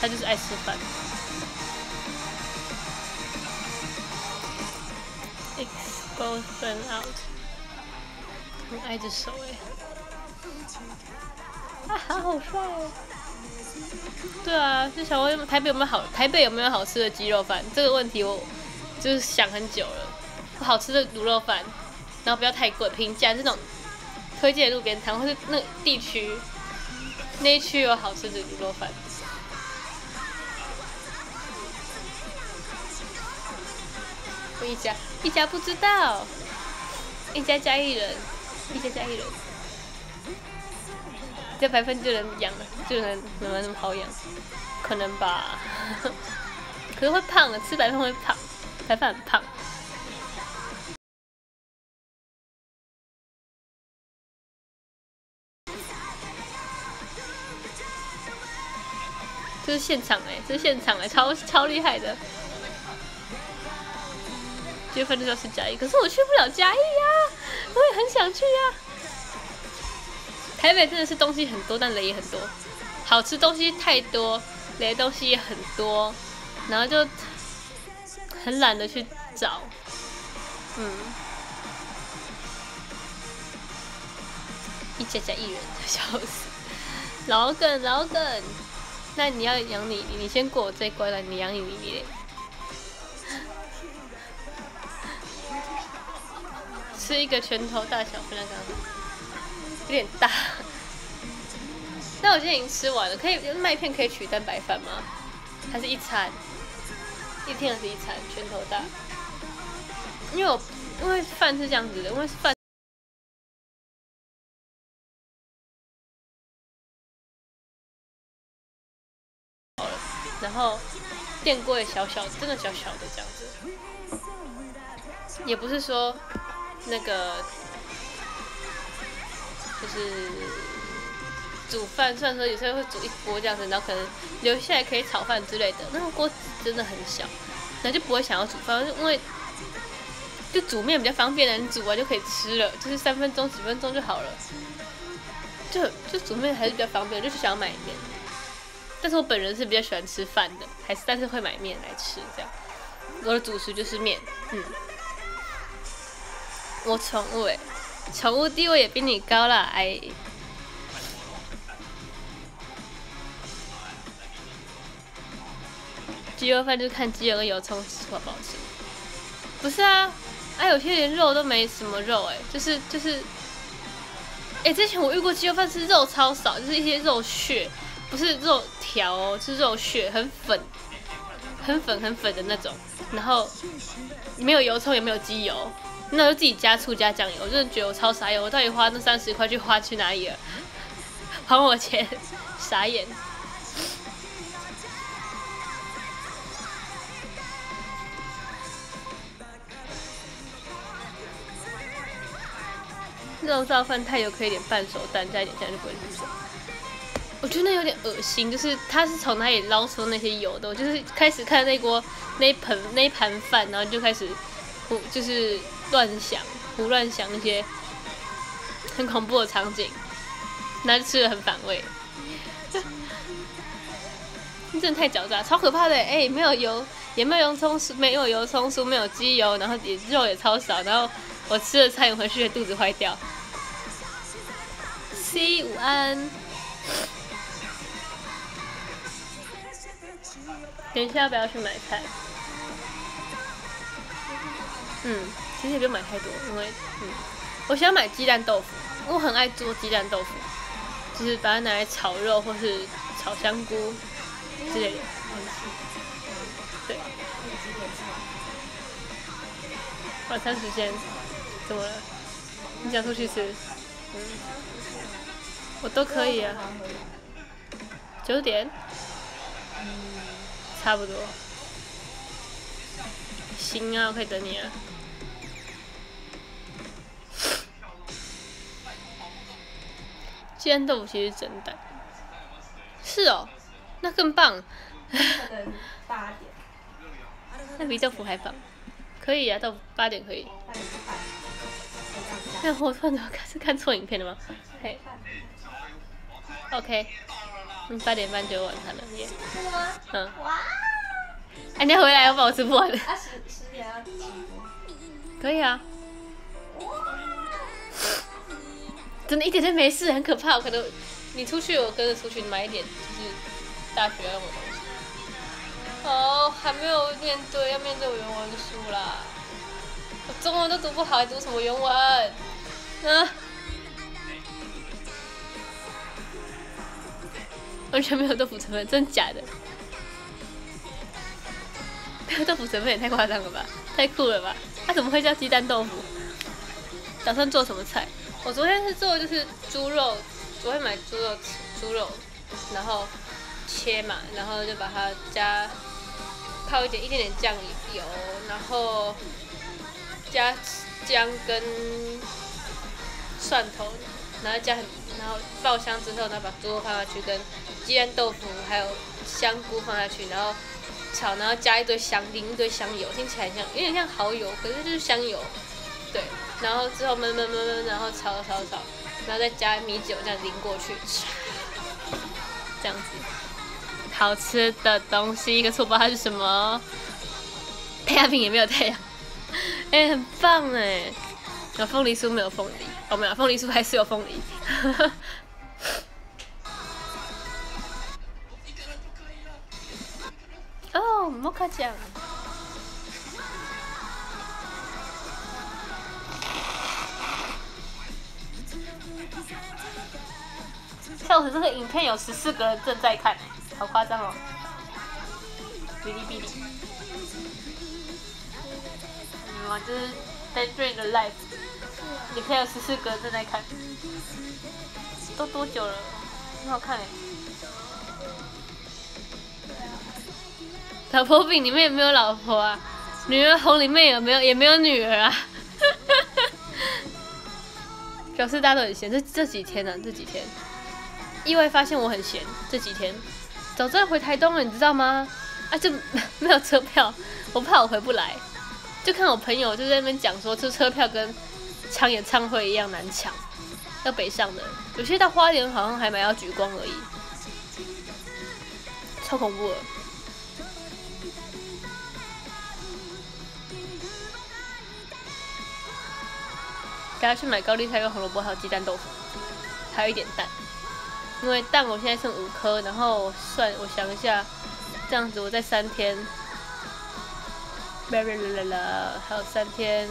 她就是爱吃饭。Expose burn out，很爱这首哎。啊，好帅哦！对啊，就想问台北有没有好台北有没有好吃的鸡肉饭？这个问题我就是想很久了。好吃的卤肉饭，然后不要太贵，平价这种推荐路边摊或是那地区那一区有好吃的卤肉饭。一家一家不知道，一家加一人，一家加一人。这白饭就能养了，就能怎么那么好养？可能吧，可是会胖的，吃白饭会胖，白饭很胖。这是现场哎，这是现场哎，超超厉害的。结婚的时候是嘉义，可是我去不了嘉义呀，我也很想去呀。台北真的是东西很多，但雷也很多。好吃东西太多，雷东西也很多，然后就很懒得去找。嗯，一家家一人，笑死！老梗老梗，那你要养你，你先过我这一关了，你养你你你。吃一个拳头大小，分量刚好。有点大，那我现在已经吃完了，可以麦片可以取蛋白饭吗？还是一餐？一天还是一餐？拳头大？因为我因为饭是这样子的，因为饭，然后电锅也小小，真的小小的这样子，也不是说那个。就是煮饭，虽然说有时候会煮一锅这样子，然后可能留下来可以炒饭之类的。那个锅真的很小，那就不会想要煮饭，因为就煮面比较方便，你煮完就可以吃了，就是三分钟、几分钟就好了。就就煮面还是比较方便，就是想要买面。但是我本人是比较喜欢吃饭的，还是但是会买面来吃这样。我的主食就是面，嗯。我宠物诶。宠物地位也比你高了，哎。鸡肉饭就是看鸡肉跟油葱好不好吃。不是啊，啊有些连肉都没什么肉哎、就是就是，哎、之前我遇过鸡肉饭是肉超少，就是一些肉屑，不是肉条哦，是肉屑，很粉，很粉很粉的那种，然后没有油葱也没有鸡油，那就自己加醋加酱油，我真的觉得我超傻眼，我到底花那三十块去花去哪里了？还我钱，傻眼。肉燥饭太油，可以点半熟蛋，加一点酱就不会入手。我觉得那有点恶心，就是他是从哪里捞出那些油的？我就是开始看那锅那盆那一盘饭，然后就开始就是乱想胡乱想那些很恐怖的场景，然后就吃的很反胃。真的太狡诈，超可怕的哎、没有油，也没有油葱酥，没有油葱酥，没有鸡油，然后也肉也超少，然后我吃了餐饮回去肚子坏掉。C 午安，等一下要不要去买菜？嗯，其实也不用买太多，因为嗯，我喜欢买鸡蛋豆腐，我很爱做鸡蛋豆腐，就是把它拿来炒肉或是炒香菇之类的。对，晚餐时间怎么了？你想出去吃？嗯，我都可以啊。九点？差不多。行啊，我可以等你啊。鸡蛋豆腐其实是蒸蛋。是哦，那更棒。八点，那比豆腐还棒。可以啊，豆腐八点可以。八点半，那我突然看是看错影片了吗？嘿，OK，嗯，八点半就晚餐了耶。嗯，哇！哎，你要回来，要不然我吃不完了。啊十十点要直播，可以啊。真的一点都没事，很可怕。可能你出去，我跟着出去买一点，就是大学要用的东西。哦，还没有面对，要面对我原文书啦。我中文都读不好，还读什么原文？啊！完全没有豆腐成分，真假的？没有豆腐成分也太夸张了吧，太酷了吧？它、怎么会叫鸡蛋豆腐？打算做什么菜？我昨天是做就是猪肉，昨天买猪肉，猪肉，然后切嘛，然后就把它加泡一点一点点酱油，然后加姜跟蒜头，然后加很，然后爆香之后，然后把猪肉放下去，跟鸡蛋豆腐还有香菇放下去，然后炒，然后加一堆香，淋一堆香油，听起来像有点像蚝油，可是就是香油，对，然后之后焖焖焖焖，然后炒炒炒，然后再加米酒这样淋过去，这样子，好吃的东西，可是我不知道它是什么，太阳饼也没有太阳，哎、很棒哎，有凤梨酥没有凤梨，哦没有，凤梨酥还是有凤梨，哦，摩卡酱。笑死！这个影片有十四个人正在看，好夸张哦！哔哩哔哩，嗯，我就是在追你的 live，影片有十四个人正在看，都多久了？很好看哎。老婆饼里面有没有老婆啊？女儿红里面有没有也没有女儿啊？表示大家都很闲，这这几天呢、啊，这几天意外发现我很闲，这几天早知道回台东了，你知道吗？啊，就 没有车票，我怕我回不来，就看我朋友就在那边讲说，这车票跟抢演唱会一样难抢，要北上的，有些到花莲好像还买到举光而已，超恐怖的。大家去买高丽菜跟红萝卜，还有鸡蛋豆腐，还有一点蛋。因为蛋我现在剩五颗，然后算我想一下，这样子我在三天，啦啦啦，还有三天，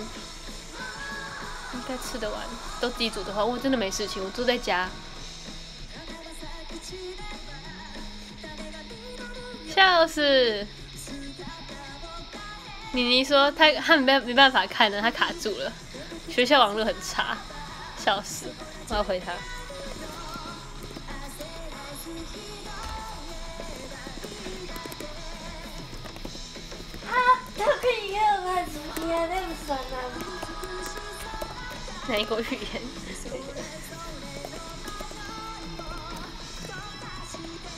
应该吃得完。都自己煮的话，我真的没事情，我住在家。笑死！妮妮说她她没没办法看了，她卡住了，学校网络很差，笑死！我要回她。哪一国语言？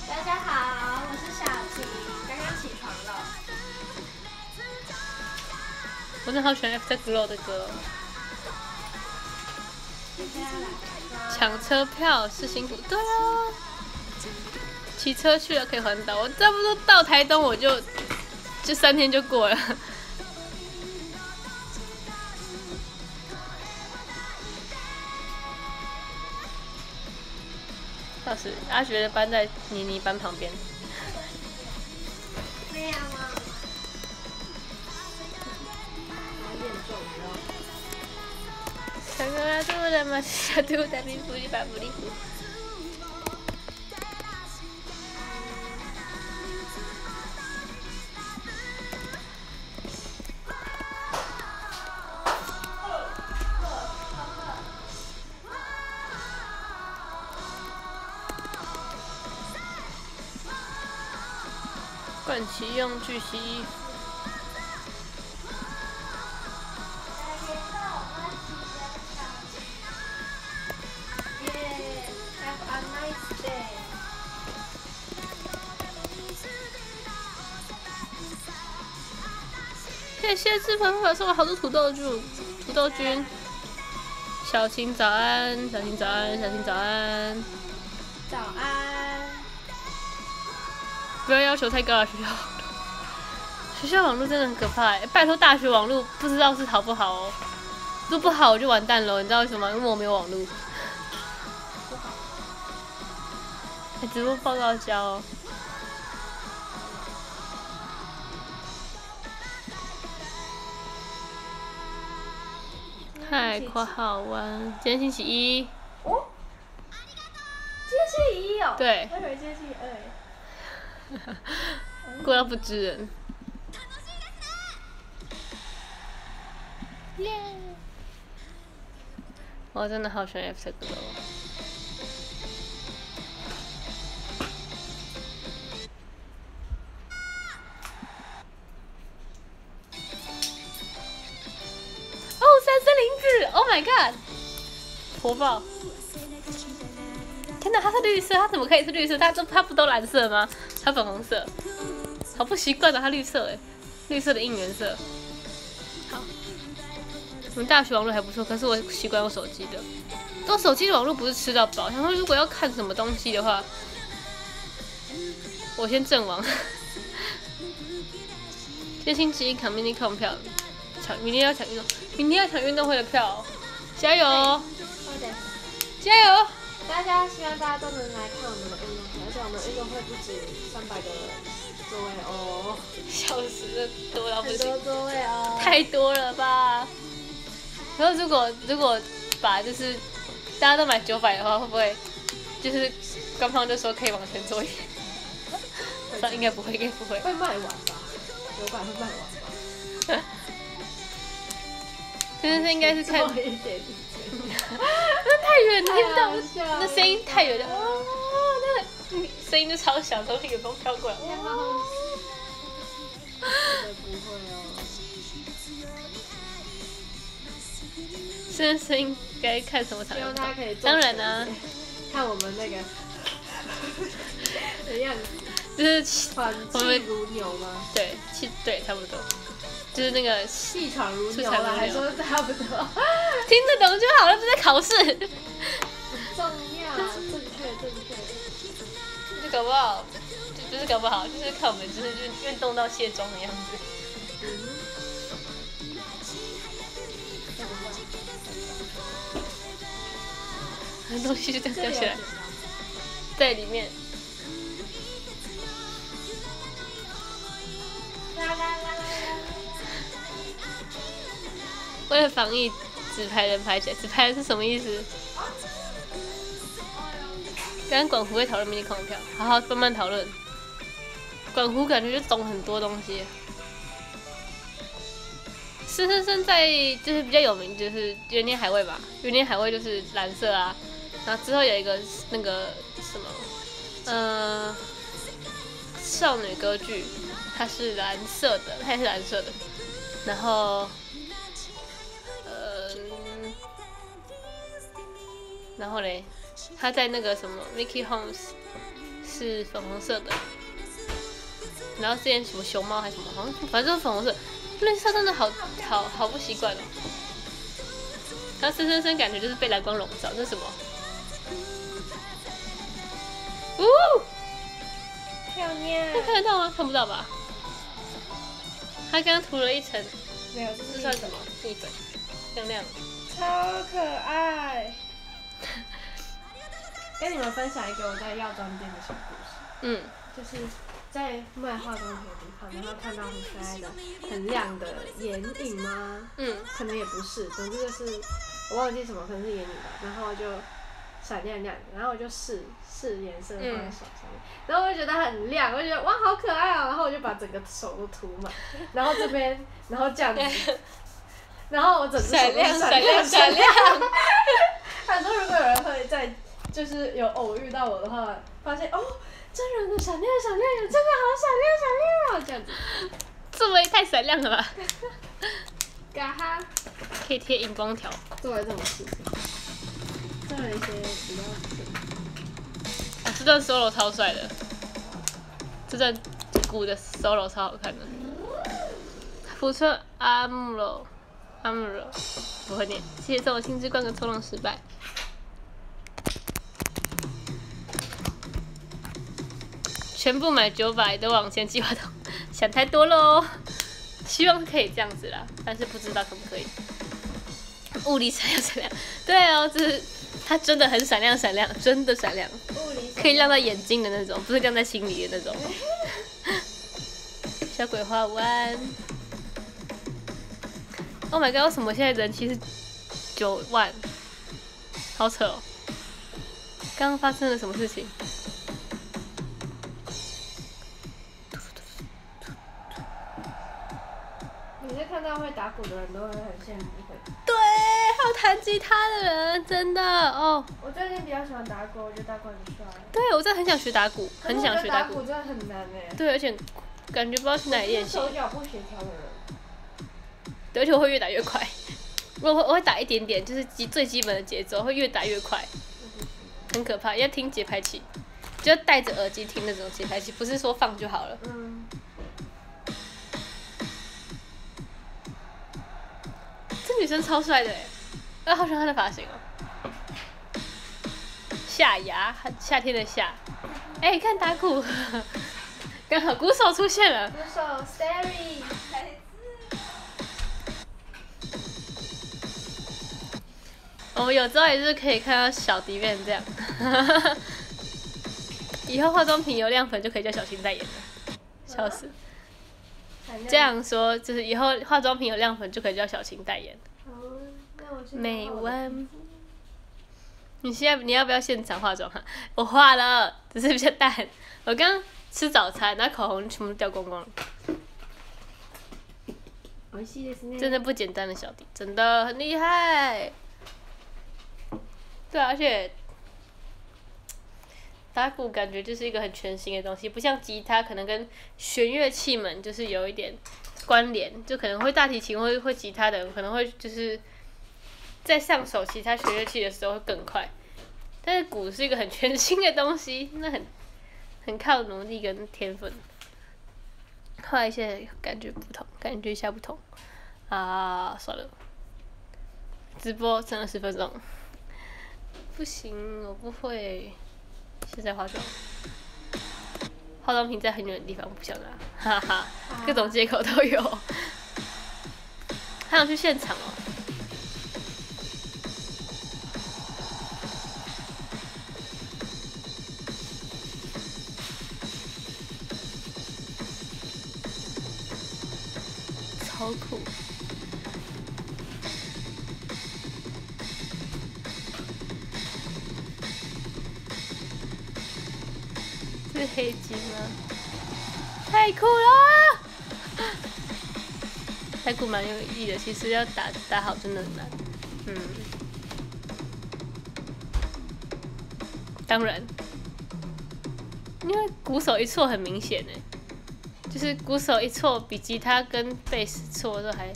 大家好，我是小晴，刚刚起床了。我真的好喜欢 After Glow 的歌。抢车票是辛苦，对啊。骑车去了可以环岛，我差不多到台东我就就三天就过了。倒是阿学的班在妮妮班旁边。这样吗？小哥拉杜的嘛，小杜的咪布里巴布里布。盥洗用具洗衣服。耶，Have a nice day。谢谢志鹏粉送了好多土豆菌，土豆菌。小晴早安，小晴早安，小晴早安。早安。不要要求太高了，学校网络。学校网络真的很可怕哎！拜托大学网络不知道是好不好哦，如果不好我就完蛋了，你知道为什么吗？因为我没有网络。还直播报告交、哦。太夸好玩！今天星期一。哦。今天星期一哦。对。我以为今天星期二。过到不知人。耶！我真的好喜欢 F 歌哦。哦，三森林子！Oh my god！火爆！天哪，它是绿色，它怎么可以是绿色？它这它不都蓝色吗？它粉红色，好不习惯的，它绿色哎，绿色的应援色。好，我们大学网络还不错，可是我习惯用手机的。用手机的网络不是吃到饱，想说如果要看什么东西的话，我先阵亡。今天星期一，抢 mini con 票，抢明天要抢运动，明天要抢运动会的票，加油！加油！大家希望大家都能来看我们的们运动会不止三百个座位哦，笑死，这多到不行，很多座位哦，太多了吧？然后如果如果把就是大家都买九百的话，会不会就是官方就说可以往前坐一 应该不会，应该不会。会卖完吧？九百会卖完吧？真的是应该是看，多一点那太远听不到太好笑了那声音太远了，哦，那个 声音就超小，从那个风飘过来。真的不会哦。现在声音该看什么场希望当然呢、看我们那个的样子，就是气喘我们气如牛吗？对气对差不多，就是那个气喘如牛了，还说差不多。听得懂就好了，不是在考试。重要，搞不好，就是搞不好，就是看我们就是运运动到卸妆的样子。东西就这样掉下来。在里面。为了防疫，纸牌人排起来。纸牌人是什么意思？刚刚管胡会讨论迷你空调，好好慢慢讨论。管胡感觉就懂很多东西。师生生在就是比较有名，就是元年海味吧。元年海味就是蓝色啊，然后之后有一个那个什么，嗯，少女歌剧，它是蓝色的，它也是蓝色的。然后，然后嘞，他在那个什么 Mickey Homes 是粉红色的。然后之前什么熊猫还是什么，好像反正就是粉红色。绿色真的好好好不习惯哦。他深深深感觉就是被蓝光笼罩，这是什么？呜！漂亮。看得到吗？看不到吧？他刚刚涂了一层，没有，这是算什么？蜜粉，亮亮。超可爱。跟你们分享一个我在药妆店的小故事。嗯。就是。在卖化妆品的地方，然后看到很可爱的、很亮的眼影吗？嗯，可能也不是，总之就是我忘记什么，可能是眼影吧。然后就闪亮亮的，然后我就试试颜色放在手上面，然后我就觉得很亮，我就觉得哇好可爱哦，然后我就把整个手都涂满，然后这边，然后这样子，然后我整只手闪亮闪亮闪亮。他说如果有人会在就是有偶遇到我的话，发现哦。真人的闪亮闪亮，真的好闪亮闪亮哦！这样子，这么太闪亮了吧？嘎哈，可以贴荧光条。做了这种事情，做了一些比较。啊，这段 solo 超帅的，这段鼓的 solo 超好看的。福村阿木罗，阿木罗，不会念。谢谢送我青之冠的冲浪失败。全部买九百的往前计划都，想太多喽。希望可以这样子啦，但是不知道可不可以。物理闪亮闪亮，对哦，就是它真的很闪亮闪亮，真的闪亮，可以亮到眼睛的那种，不是亮在心里的那种。小鬼花湾，Oh my god！为什么现在人气是九万？好扯哦！刚刚发生了什么事情？看到会打鼓的人都会很羡慕，会。对，还有弹吉他的人，真的哦。我最近比较喜欢打鼓，我觉得打鼓很帅。对，我真的很想学打鼓，很想学打鼓。真的很难哎。对，而且感觉不知道去哪里练习。手脚不协调的人。对，而且我会越打越快。我会我会打一点点，就是基最基本的节奏，会越打越快，很可怕。要听节拍器，就要戴着耳机听那种节拍器，不是说放就好了。嗯。女生超帅的哎，我好喜欢她的发型哦。夏牙，夏天的夏。哎，看打鼓，刚好鼓手出现了。鼓手 Starry。我们有朝一日可以看到小迪变这样。以后化妆品有亮粉就可以叫小新代言了，笑死。这样说就是以后化妆品有亮粉就可以叫小青代言。美温，你现在你要不要现场化妆哈？我化了，只是比较淡。我刚吃早餐，那口红全部掉光光了。真的不简单的小弟，真的很厉害。对啊，而且打鼓感觉就是一个很全新的东西，不像吉他，可能跟弦乐器们就是有一点关联，就可能会大提琴或会吉他的可能会就是。在上手其他弦乐器的时候会更快，但是鼓是一个很全新的东西，那很很靠努力跟天分。画一些感觉不同，感觉一下不同。啊，算了，直播三十分钟，不行，我不会现在化妆，化妆品在很远的地方，不想拿，哈哈，各种借口都有。还想去现场哦。超酷！是黑金吗？太酷了！太酷蛮有意义的，其实要打打好真的很难。嗯，当然，因为鼓手一错很明显哎，就是鼓手一错比吉他跟贝斯错都还，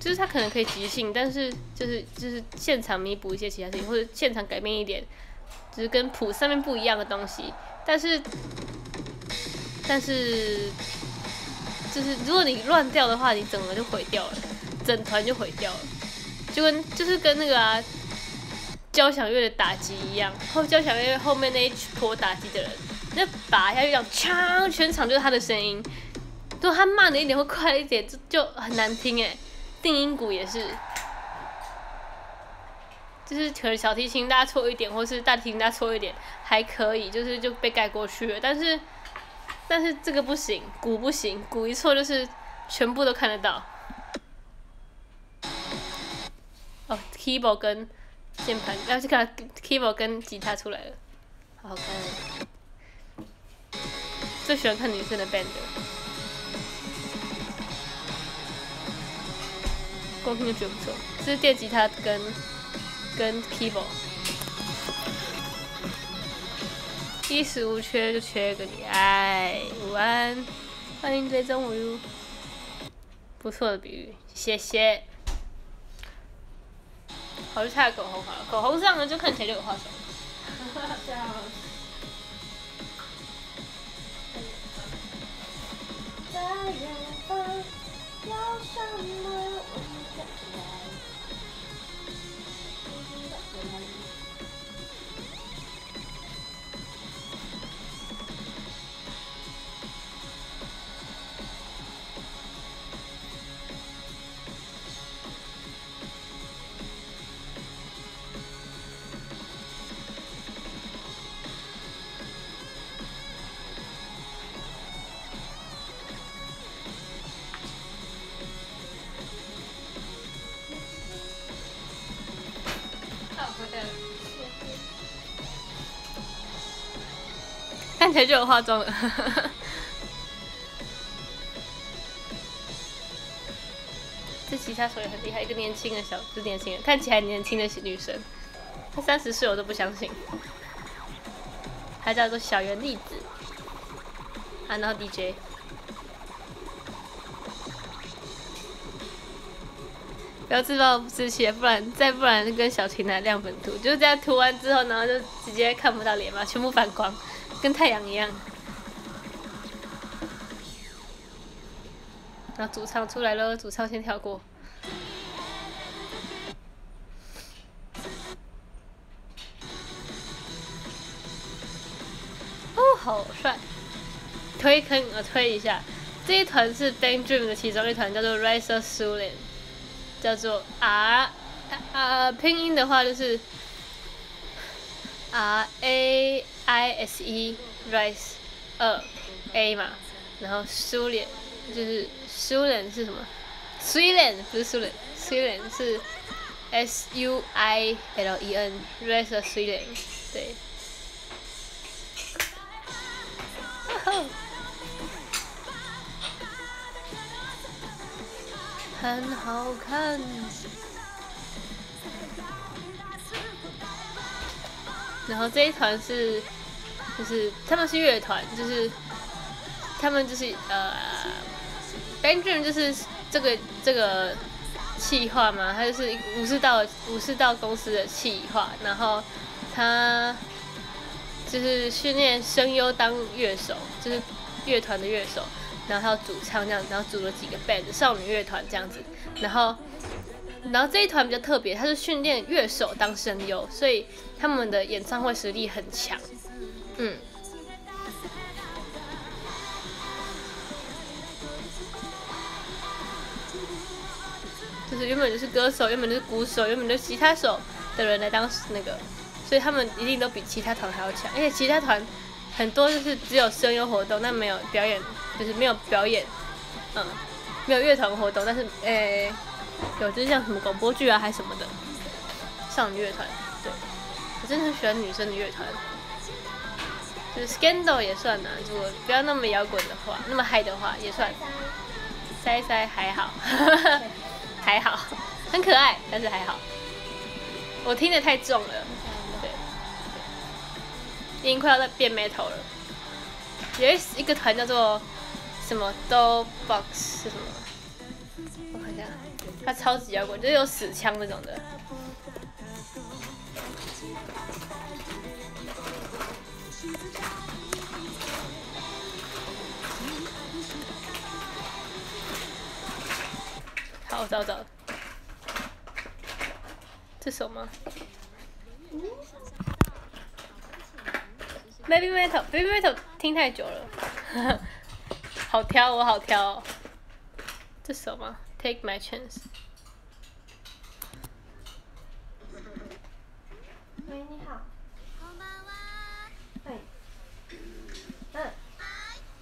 就是他可能可以即兴，但是就是就是现场弥补一些其他事情，或者现场改变一点，就是跟谱上面不一样的东西，但是但是就是如果你乱掉的话，你整个就毁掉了，整团就毁掉了。就跟就是跟那个啊，交响乐的打击一样，后交响乐后面那一坨打击的人，那拔一下去讲枪，全场就是他的声音。如果他慢了一点或快了一点，就就很难听哎。定音鼓也是，就是可能小提琴大错一点，或是大提琴大错一点还可以，就是就被盖过去了。但是但是这个不行，鼓不行，鼓一错就是全部都看得到。哦，keyboard 跟键盘，要去看 keyboard 跟吉他出来了，好好看。哦最喜欢看女生的 band，光听就觉得不错。这是电吉他跟跟 keyboard，衣食无缺就缺个你爱。午安，欢迎追踪我哟。不错的比喻，谢谢。好就擦口红好了，口红上呢就看起来就有化妆。看 起就有化妆了，这吉他手也很厉害，一个年轻的小，不是年轻人，看起来年轻的女生，她三十岁我都不相信。她叫做小圆粒子，啊，然后 DJ，不要自暴自弃，不然再不然跟小琴来亮粉涂，就是这样涂完之后，然后就直接看不到脸嘛，全部反光。跟太阳一样，然后主唱出来了，主唱先跳过。哦，好帅！推坑我推一下，这一团是 Bang Dream 的其中一团，叫做 Rise of Sulin，叫做 R，啊，拼音的话就是 R A。I S E rise 二 A 嘛，然后苏联就是苏联是什么？苏联不是苏联，苏联是 S U I L E N rise 苏联对。很好看。然后这一团是。就是他们是乐团，就是他们就是呃，Benjamin 就是这个这个企划嘛，他就是武士道武士道公司的企划，然后他就是训练声优当乐手，就是乐团的乐手，然后还有主唱这样，然后组了几个 band 少女乐团这样子，然后然后这一团比较特别，他是训练乐手当声优，所以他们的演唱会实力很强。嗯，就是原本就是歌手，原本就是鼓手，原本就是吉他手的人来当那个，所以他们一定都比其他团还要强。而且其他团很多就是只有声优活动，但没有表演，就是没有表演，嗯，没有乐团活动，但是诶，有就是像什么广播剧啊，还什么的少女乐团。对我真的很喜欢女生的乐团。就 Scandal 也算啊，如果不要那么摇滚的话，那么嗨的话也算。塞塞还好，还好，很可爱，但是还好。我听的太重了，对，已经快要在变 metal 了。有一一个团叫做什么 Do Box 是什么？我看一下，它超级摇滚，就是有死腔那种的。好，我找找。这首吗？Baby Metal，Baby Metal 听太久了，好挑，我好挑、哦。这首吗？Take My Chance。喂，你好。哎。嗯。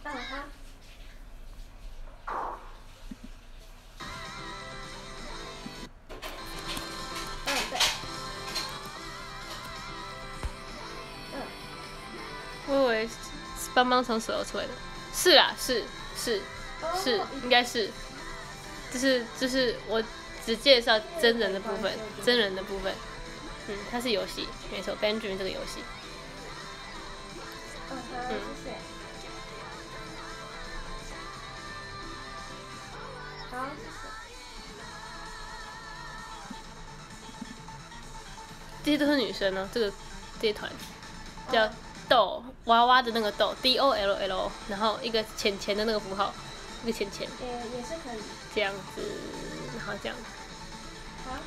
嗯好。嗯我以为是邦邦从手游出来的，是啊，是是是，应该是，就是就是我只介绍真人的部分，真人的部分，嗯，它是游戏，没错，Benjamin 这个游戏，嗯好，谢谢。好，谢谢。这些都是女生呢，这个这一团叫豆娃娃的那个豆 D O L L，然后一个浅浅的那个符号，一个钱钱也也是可以。这样子，然后这样啊。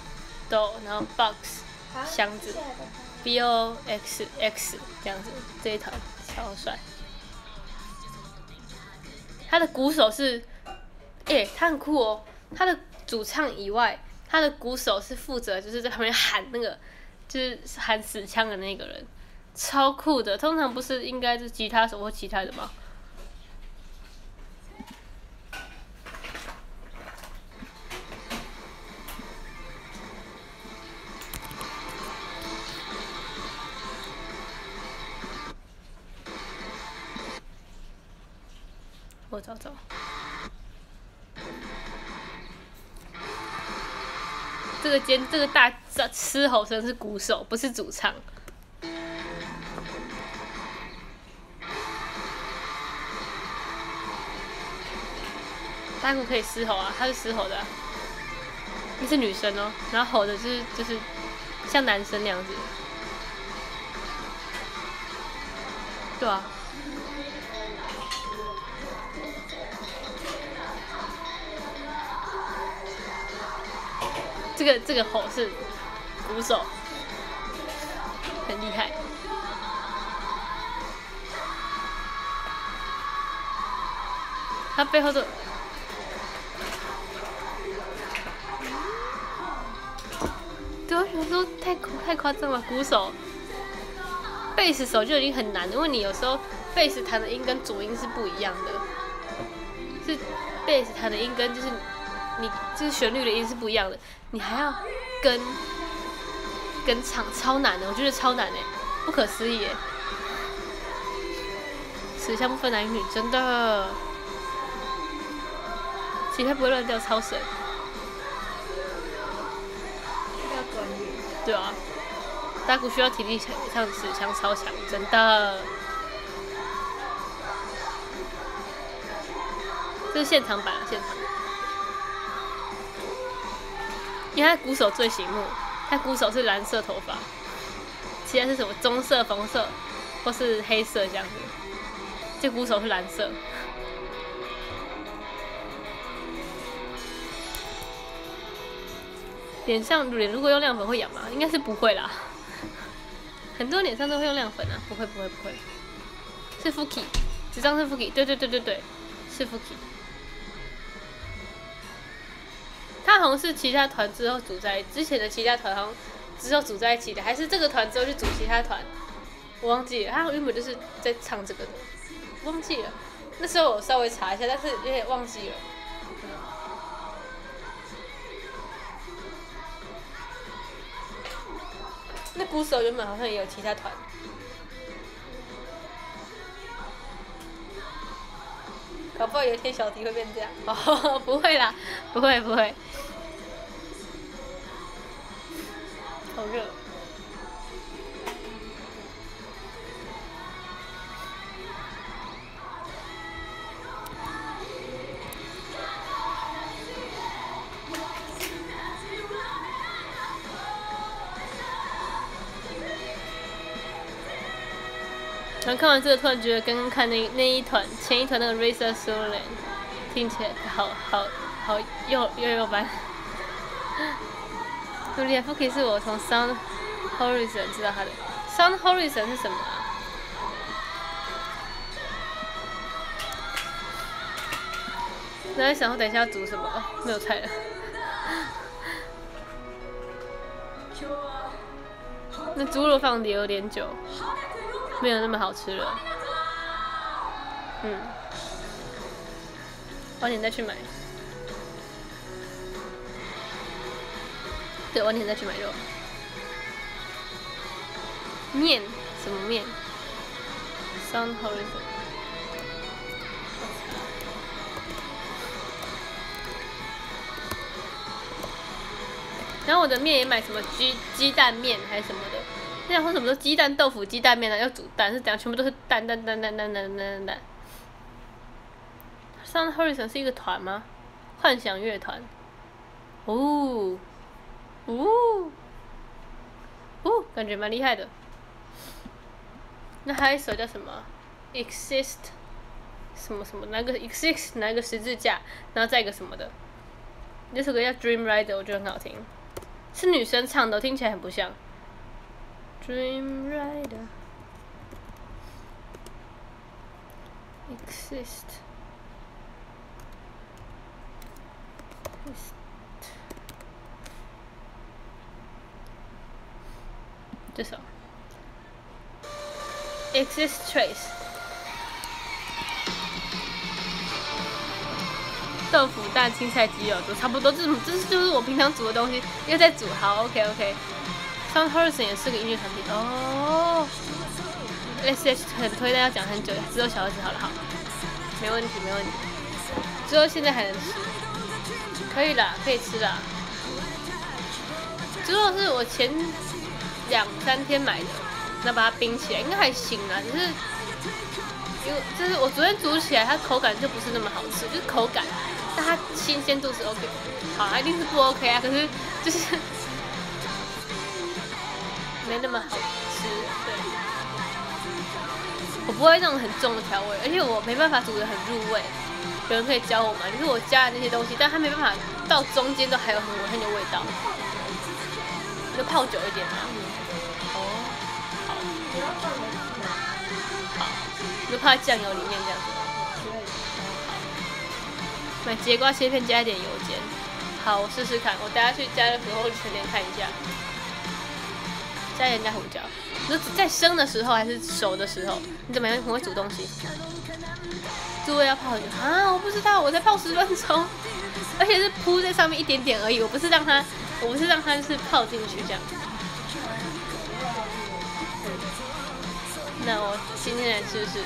豆，然后 box 好。箱子 B O X X 这样子，这一套超帅。他的鼓手是，诶、他很酷哦。他的主唱以外，他的鼓手是负责就是在旁边喊那个，就是喊死腔的那个人，超酷的。通常不是应该是吉他手或其他的吗？我找找。这个尖，这个大这嘶吼声是鼓手，不是主唱。大鼓可以嘶吼啊，他是嘶吼的啊、那是女生哦，然后吼的是就是像男生那样子。对啊。这个这个吼是鼓手，很厉害。他背后的，太太夸张了。鼓手、贝斯手就已经很难，因为你有时候贝斯弹的音跟主音是不一样的，是贝斯弹的音跟就是你就是旋律的音是不一样的，你还要跟跟唱，超难的，我觉得超难哎，不可思议哎。此项不分男女，真的，其他不会乱掉，超神。对啊，打鼓需要体力强，像持枪超强，真的。这是现场版，现场。因为他鼓手最醒目，他鼓手是蓝色头发，其他是什么棕色、红色或是黑色这样子。这鼓手是蓝色。脸上脸如果用亮粉会痒吗？应该是不会啦。很多脸上都会用亮粉啊，不会不会不会。是 Fuki，这张是 Fuki，对对对对对，是 Fuki。他好像是其他团之后组在之前的其他团好像之后组在一起的，还是这个团之后去组其他团，我忘记了。他原本就是在唱这个的，忘记了。那时候我稍微查一下，但是有点忘记了。那鼓手原本好像也有其他团。搞不好有一天小迪会变这样。哦 不会啦不会不会。好热。然后看完这个，突然觉得刚刚看那那一团前一团那个 Razor Solen，听起来好好好幼幼幼班。朱莉亚·福克是我从 Sound Horizon 知道他的。Sound Horizon 是什么啊？那在想我等一下要煮什么？没有菜了。那猪肉放的有点久。没有那么好吃了，嗯，晚点再去买，对，晚点再去买肉，面？什么面？Sun Horizon，然后我的面也买什么鸡鸡蛋面还是什么的。那样说什么都鸡蛋豆腐鸡蛋面呢？要煮蛋是怎样？全部都是蛋蛋蛋蛋蛋蛋蛋蛋。上 Horizon 是一个团吗？幻想乐团。哦，哦，哦，感觉蛮厉害的。那还有一首叫什么？Exist，什么什么？那个 Exist，拿个十字架，然后再一个什么的？那首歌叫 Dream Rider，我觉得很好听。是女生唱的，听起来很不像。Dream Rider exist. exist. 这首 exist trace 豆腐蛋青菜鸡肉都差不多，这这是就是我平常煮的东西，又在煮。好，OK OK。 Sound Horizon 也是个音乐团体哦。S H 很推，但要讲很久，只有小儿子好了，好，没问题，没问题。之后现在还能吃，可以了，可以吃了。猪肉是我前两三天买的，那把它冰起来，应该还行啊，只是，因为就是我昨天煮起来，它口感就不是那么好吃，就是口感，但它新鲜度是 OK，好，一定是不 OK 啊，可是就是。没那么好吃，对。我不会那种很重的调味，而且我没办法煮的很入味。有人可以教我吗？就是我加的那些东西，但它没办法到中间都还有很很有味道。就泡久一点嘛。哦。好。好。就泡在酱油里面这样子。买节瓜切片，加一点油煎。好，我试试看。我等下去家乐福或全联看一下。加盐加胡椒，你说在生的时候还是熟的时候？你怎么样很会煮东西？猪肉要泡很久啊？我不知道，我在泡十分钟，而且是铺在上面一点点而已，我不是让它，我不是让它是泡进去这样。那我今天来试试。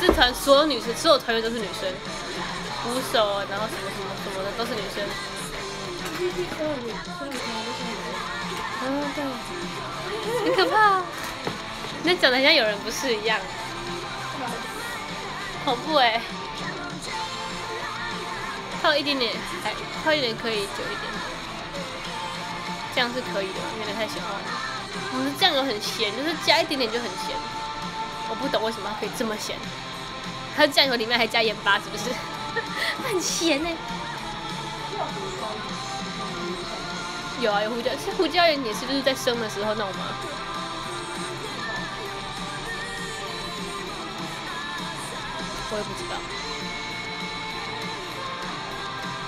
这团所有女生，所有团员都是女生，鼓手，然后什么什么什么的都是女生。很可怕，那长得像有人不是一样，恐怖哎！泡一点点，还泡一点可以久一点，这样是可以的，有点太喜欢了。我们酱油很咸，就是加一点点就很咸，我不懂为什么可以这么咸。它酱油里面还加盐巴，是不是？很咸哎。有啊，有胡椒，是胡椒盐也是就是在生的时候弄吗？我也不知道。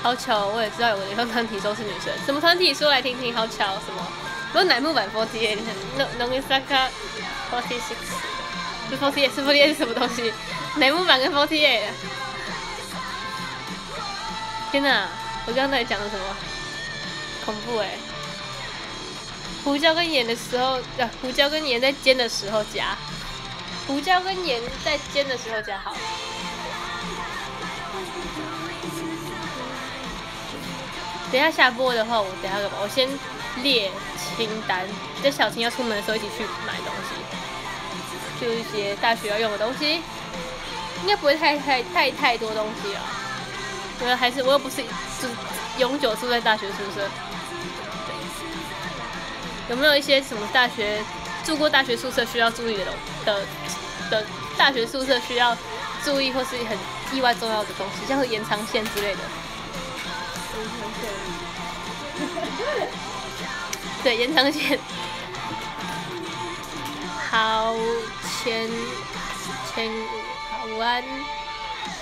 好巧，我也知道有个地方团体都是女生，什么团体说来听听？好巧，什么？不是乃木坂 forty eight，no no isaka forty six，是 forty eight，是 forty eight 是什么东西？乃木坂跟 forty eight。天哪，我刚刚在讲的什么？恐怖哎！胡椒跟盐的时候，呃，胡椒跟盐在煎的时候加，胡椒跟盐在煎的时候加好。等下下播的话，我等下干嘛？我先列清单，在小青要出门的时候一起去买东西，就一些大学要用的东西，应该不会太太太太多东西啊。因为还是我又不是住永久住在大学宿舍。有没有一些什么大学住过大学宿舍需要注意的的的大学宿舍需要注意或是很意外重要的东西，像是延长线之类的？对，延长线。好，前前午安，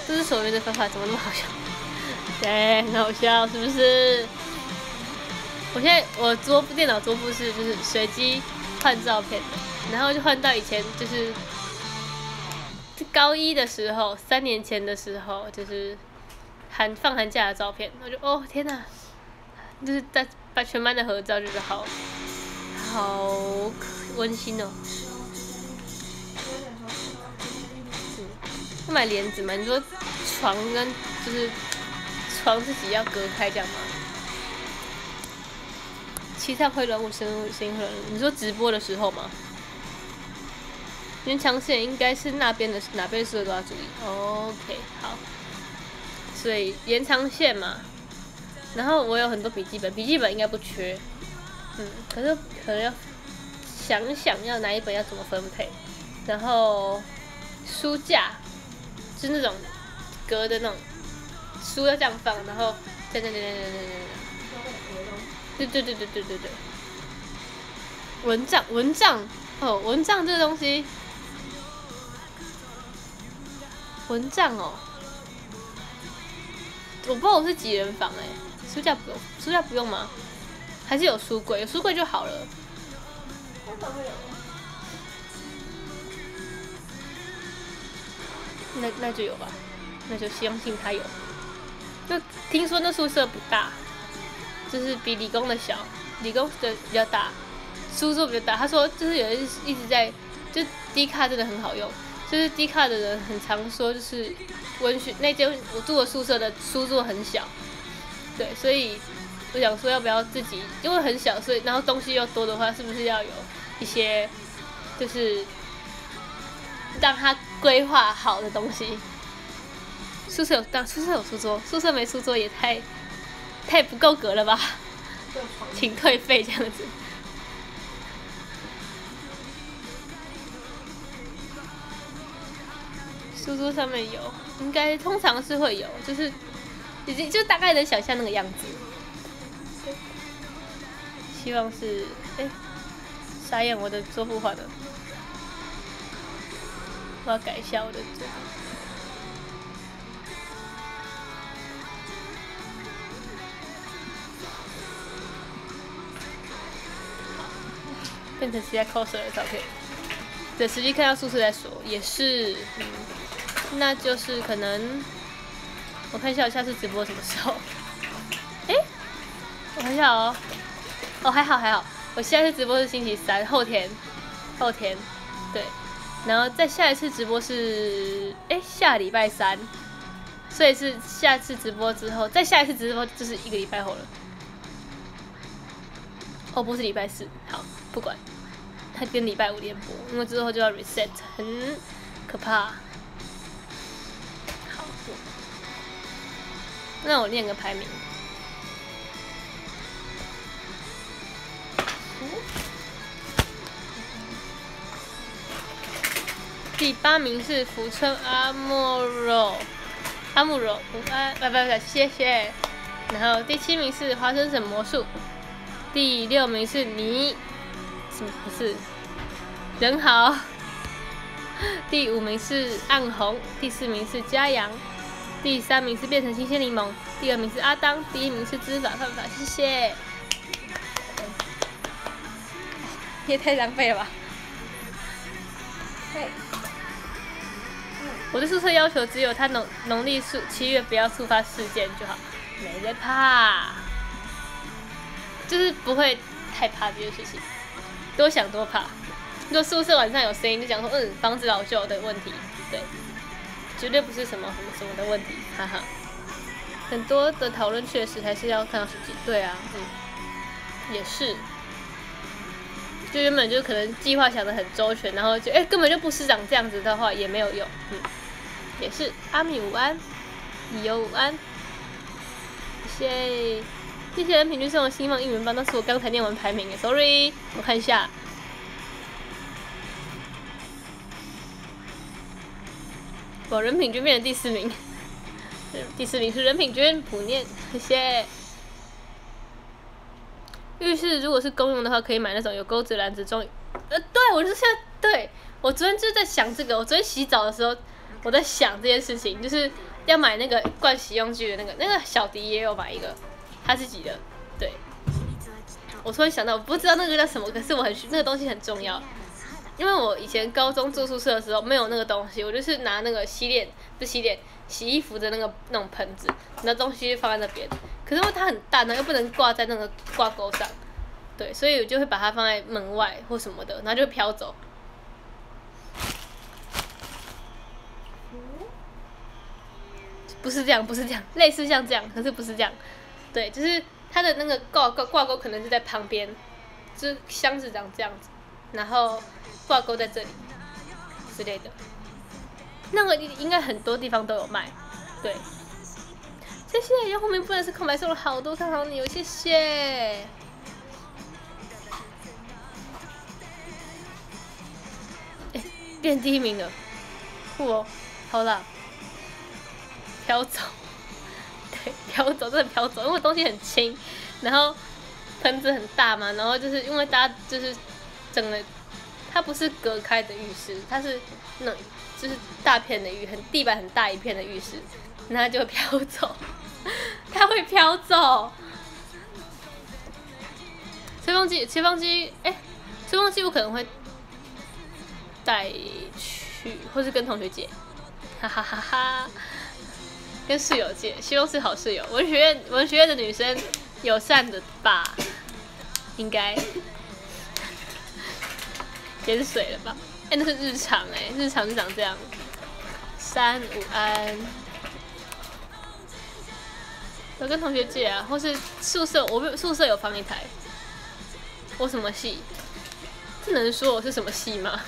这是所谓的方法，怎么那么好笑？对，很好笑，是不是？我现在我桌布电脑桌布是就是随机换照片的，然后就换到以前就是高一的时候，三年前的时候，就是寒放寒假的照片，我就哦天哪，就是在把全班的合照，就是好好温馨哦。要买帘子吗？你说床跟就是床自己要隔开这样吗？七上会乱，我声声音会乱。你说直播的时候吗？延长线应该是那边的哪边宿舍都要注意。OK，好。所以延长线嘛，然后我有很多笔记本，笔记本应该不缺。嗯，可是可能要想想要哪一本要怎么分配。然后书架，是那种隔的那种书要这样放，然后这样这样这样这样这样。对对对对对对对，蚊帐蚊帐哦，蚊帐这个东西，蚊帐哦，我不知道我是几人房哎，书架不用，书架不用吗？还是有书柜，有书柜就好了。那那就有吧，那就相信他有。就听说那宿舍不大。就是比理工的小，理工的比较大，书桌比较大。他说就是有人一直在，就低卡真的很好用，就是低卡的人很常说就是文学那间我住的宿舍的书桌很小，对，所以我想说要不要自己，因为很小，所以然后东西又多的话，是不是要有一些就是让他规划好的东西？宿舍有当宿舍有书桌，宿舍没书桌也太。太不够格了吧，请退费这样子。书桌上面有，应该通常是会有，就是已经就大概能想象那个样子。希望是，哎，傻眼，我的桌布画的，我要改一下我的桌。变成其他 coser 的照片，对，实际看到宿舍再说，也是，嗯，那就是可能，我看一下我下次直播什么时候，哎，我看一下哦，哦还好还好，我下次直播是星期三，后天，后天，对，然后再下一次直播是，哎下礼拜三，所以是下次直播之后，再下一次直播就是一个礼拜后了，哦不是礼拜四，好，不管。他跟礼拜五连播，因为之后就要 reset，很可怕。好，那我念个排名。第八名是福村阿莫若，阿莫若，不安，不不不，谢谢。然后第七名是花生省魔术，第六名是你。什不是，人好。第五名是暗红，第四名是嘉阳，第三名是变成新鲜柠檬，第二名是阿当，第一名是知法犯法，谢谢。你也太浪费了吧！我的宿舍要求只有他农农历七月不要触发事件就好，没在怕，就是不会太怕这件事情。多想多怕，如果宿舍晚上有声音，就讲说嗯房子老旧的问题，对，绝对不是什么什么什么的问题，哈哈。很多的讨论确实还是要看到实际，对啊，嗯，也是。就原本就可能计划想的很周全，然后就哎根本就不是长这样子的话也没有用，嗯，也是。阿米午安，以游午安，谢谢。谢谢人平均送的希望应援棒，那是我刚才念完排名诶，sorry，我看一下。我人品均变成第四名，第四名是人品均普念，谢谢。浴室如果是公用的话，可以买那种有钩子篮子装。呃，对我就是现在，对我昨天就是在想这个。我昨天洗澡的时候，我在想这件事情，就是要买那个灌洗用具的那个。那个小迪也有买一个，他自己的。对，我突然想到，我不知道那个叫什么，可是我很那个东西很重要，因为我以前高中住宿舍的时候没有那个东西，我就是拿那个洗脸不洗脸洗衣服的那个那种盆子，那东西放在那边。可是因为它很大呢，又不能挂在那个挂钩上，对，所以我就会把它放在门外或什么的，然后就飘走。不是这样，不是这样，类似像这样，可是不是这样。对，就是它的那个挂挂挂钩可能是在旁边，就是箱子长这样子，然后挂钩在这里之类的。那个应该很多地方都有卖，对。谢谢，然后后面不能是空白，送了好多看好你哦，谢谢。变第一名了，酷哦！好了，飘走，飘走，真的飘走，因为东西很轻，然后盆子很大嘛，然后就是因为大家就是整个，它不是隔开的浴室，它是那就是大片的浴，很地板很大一片的浴室，那它就会飘走。它会飘走。吹风机，吹风机，哎，吹风机我可能会带去，或是跟同学借，哈哈哈哈，跟室友借，希望是好室友。文学院，文学院的女生友善的吧？应该，也是水了吧？哎，那是日常哎，日常就长这样。三午安。我跟同学借啊，或是宿舍，我宿舍有放一台。我什么系？这能说我是什么系吗？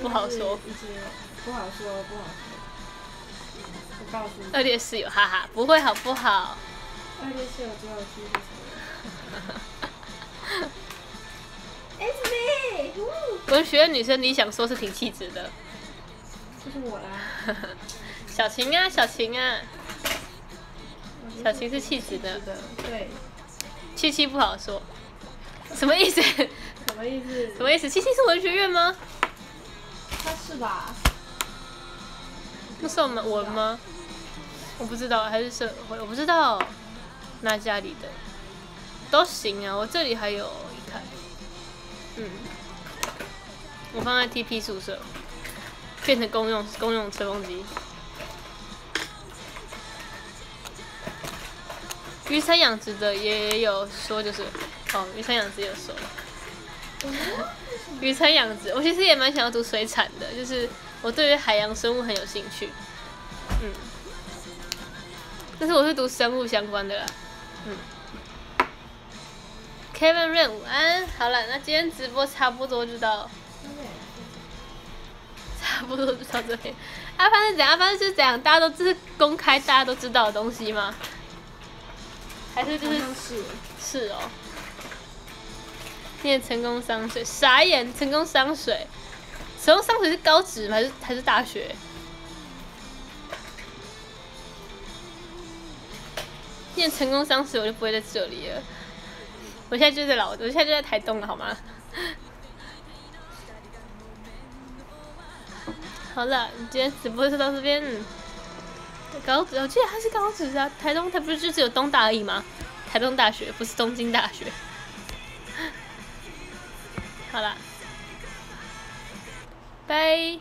不好说。不好说，不好说。我告诉你。二列室友，哈哈，不会好不好？二列室友只有气质什么？S B。文学院女生，你想说是挺气质的。就是我啦。小晴啊，小晴啊。小晴是气质的，对。七七不好说，什么意思？什么意思？什么意思？七七是文学院吗？他是吧？那是我们文吗？我不知道，还是社会？我不知道。那家里的都行啊，我这里还有一台。嗯。我放在 TP 宿舍，变成公用公用吹风机。鱼产养殖的也有说，就是哦，鱼产养殖有说，鱼产养殖，我其实也蛮想要读水产的，就是我对于海洋生物很有兴趣，嗯，但是我是读生物相关的啦，嗯。Kevin Rain 午安，好了，那今天直播差不多就到，差不多就到这边。阿潘是怎样？阿潘是怎样？大家都这是公开大家都知道的东西吗？还是就是是哦，念成功商水，傻眼！成功商水，成功商水是高职还是还是大学？念成功商水，我就不会在这里了。我现在就在老，我现在就在台东了，好吗？好了，今天直播就到这边。高职，我记得他是高职啊。台东，他不是就只有东大而已吗？台东大学不是东京大学。好了，拜，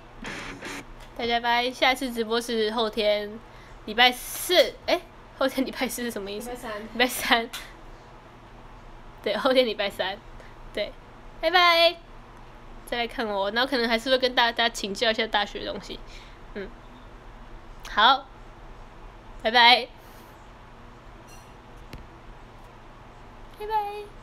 大家拜。下一次直播是后天，礼拜四。哎，后天礼拜四是什么意思？礼拜三。礼拜三。对，后天礼拜三。对。拜拜。再来看我，然后可能还是会跟大家请教一下大学的东西。嗯，好，拜拜，拜拜。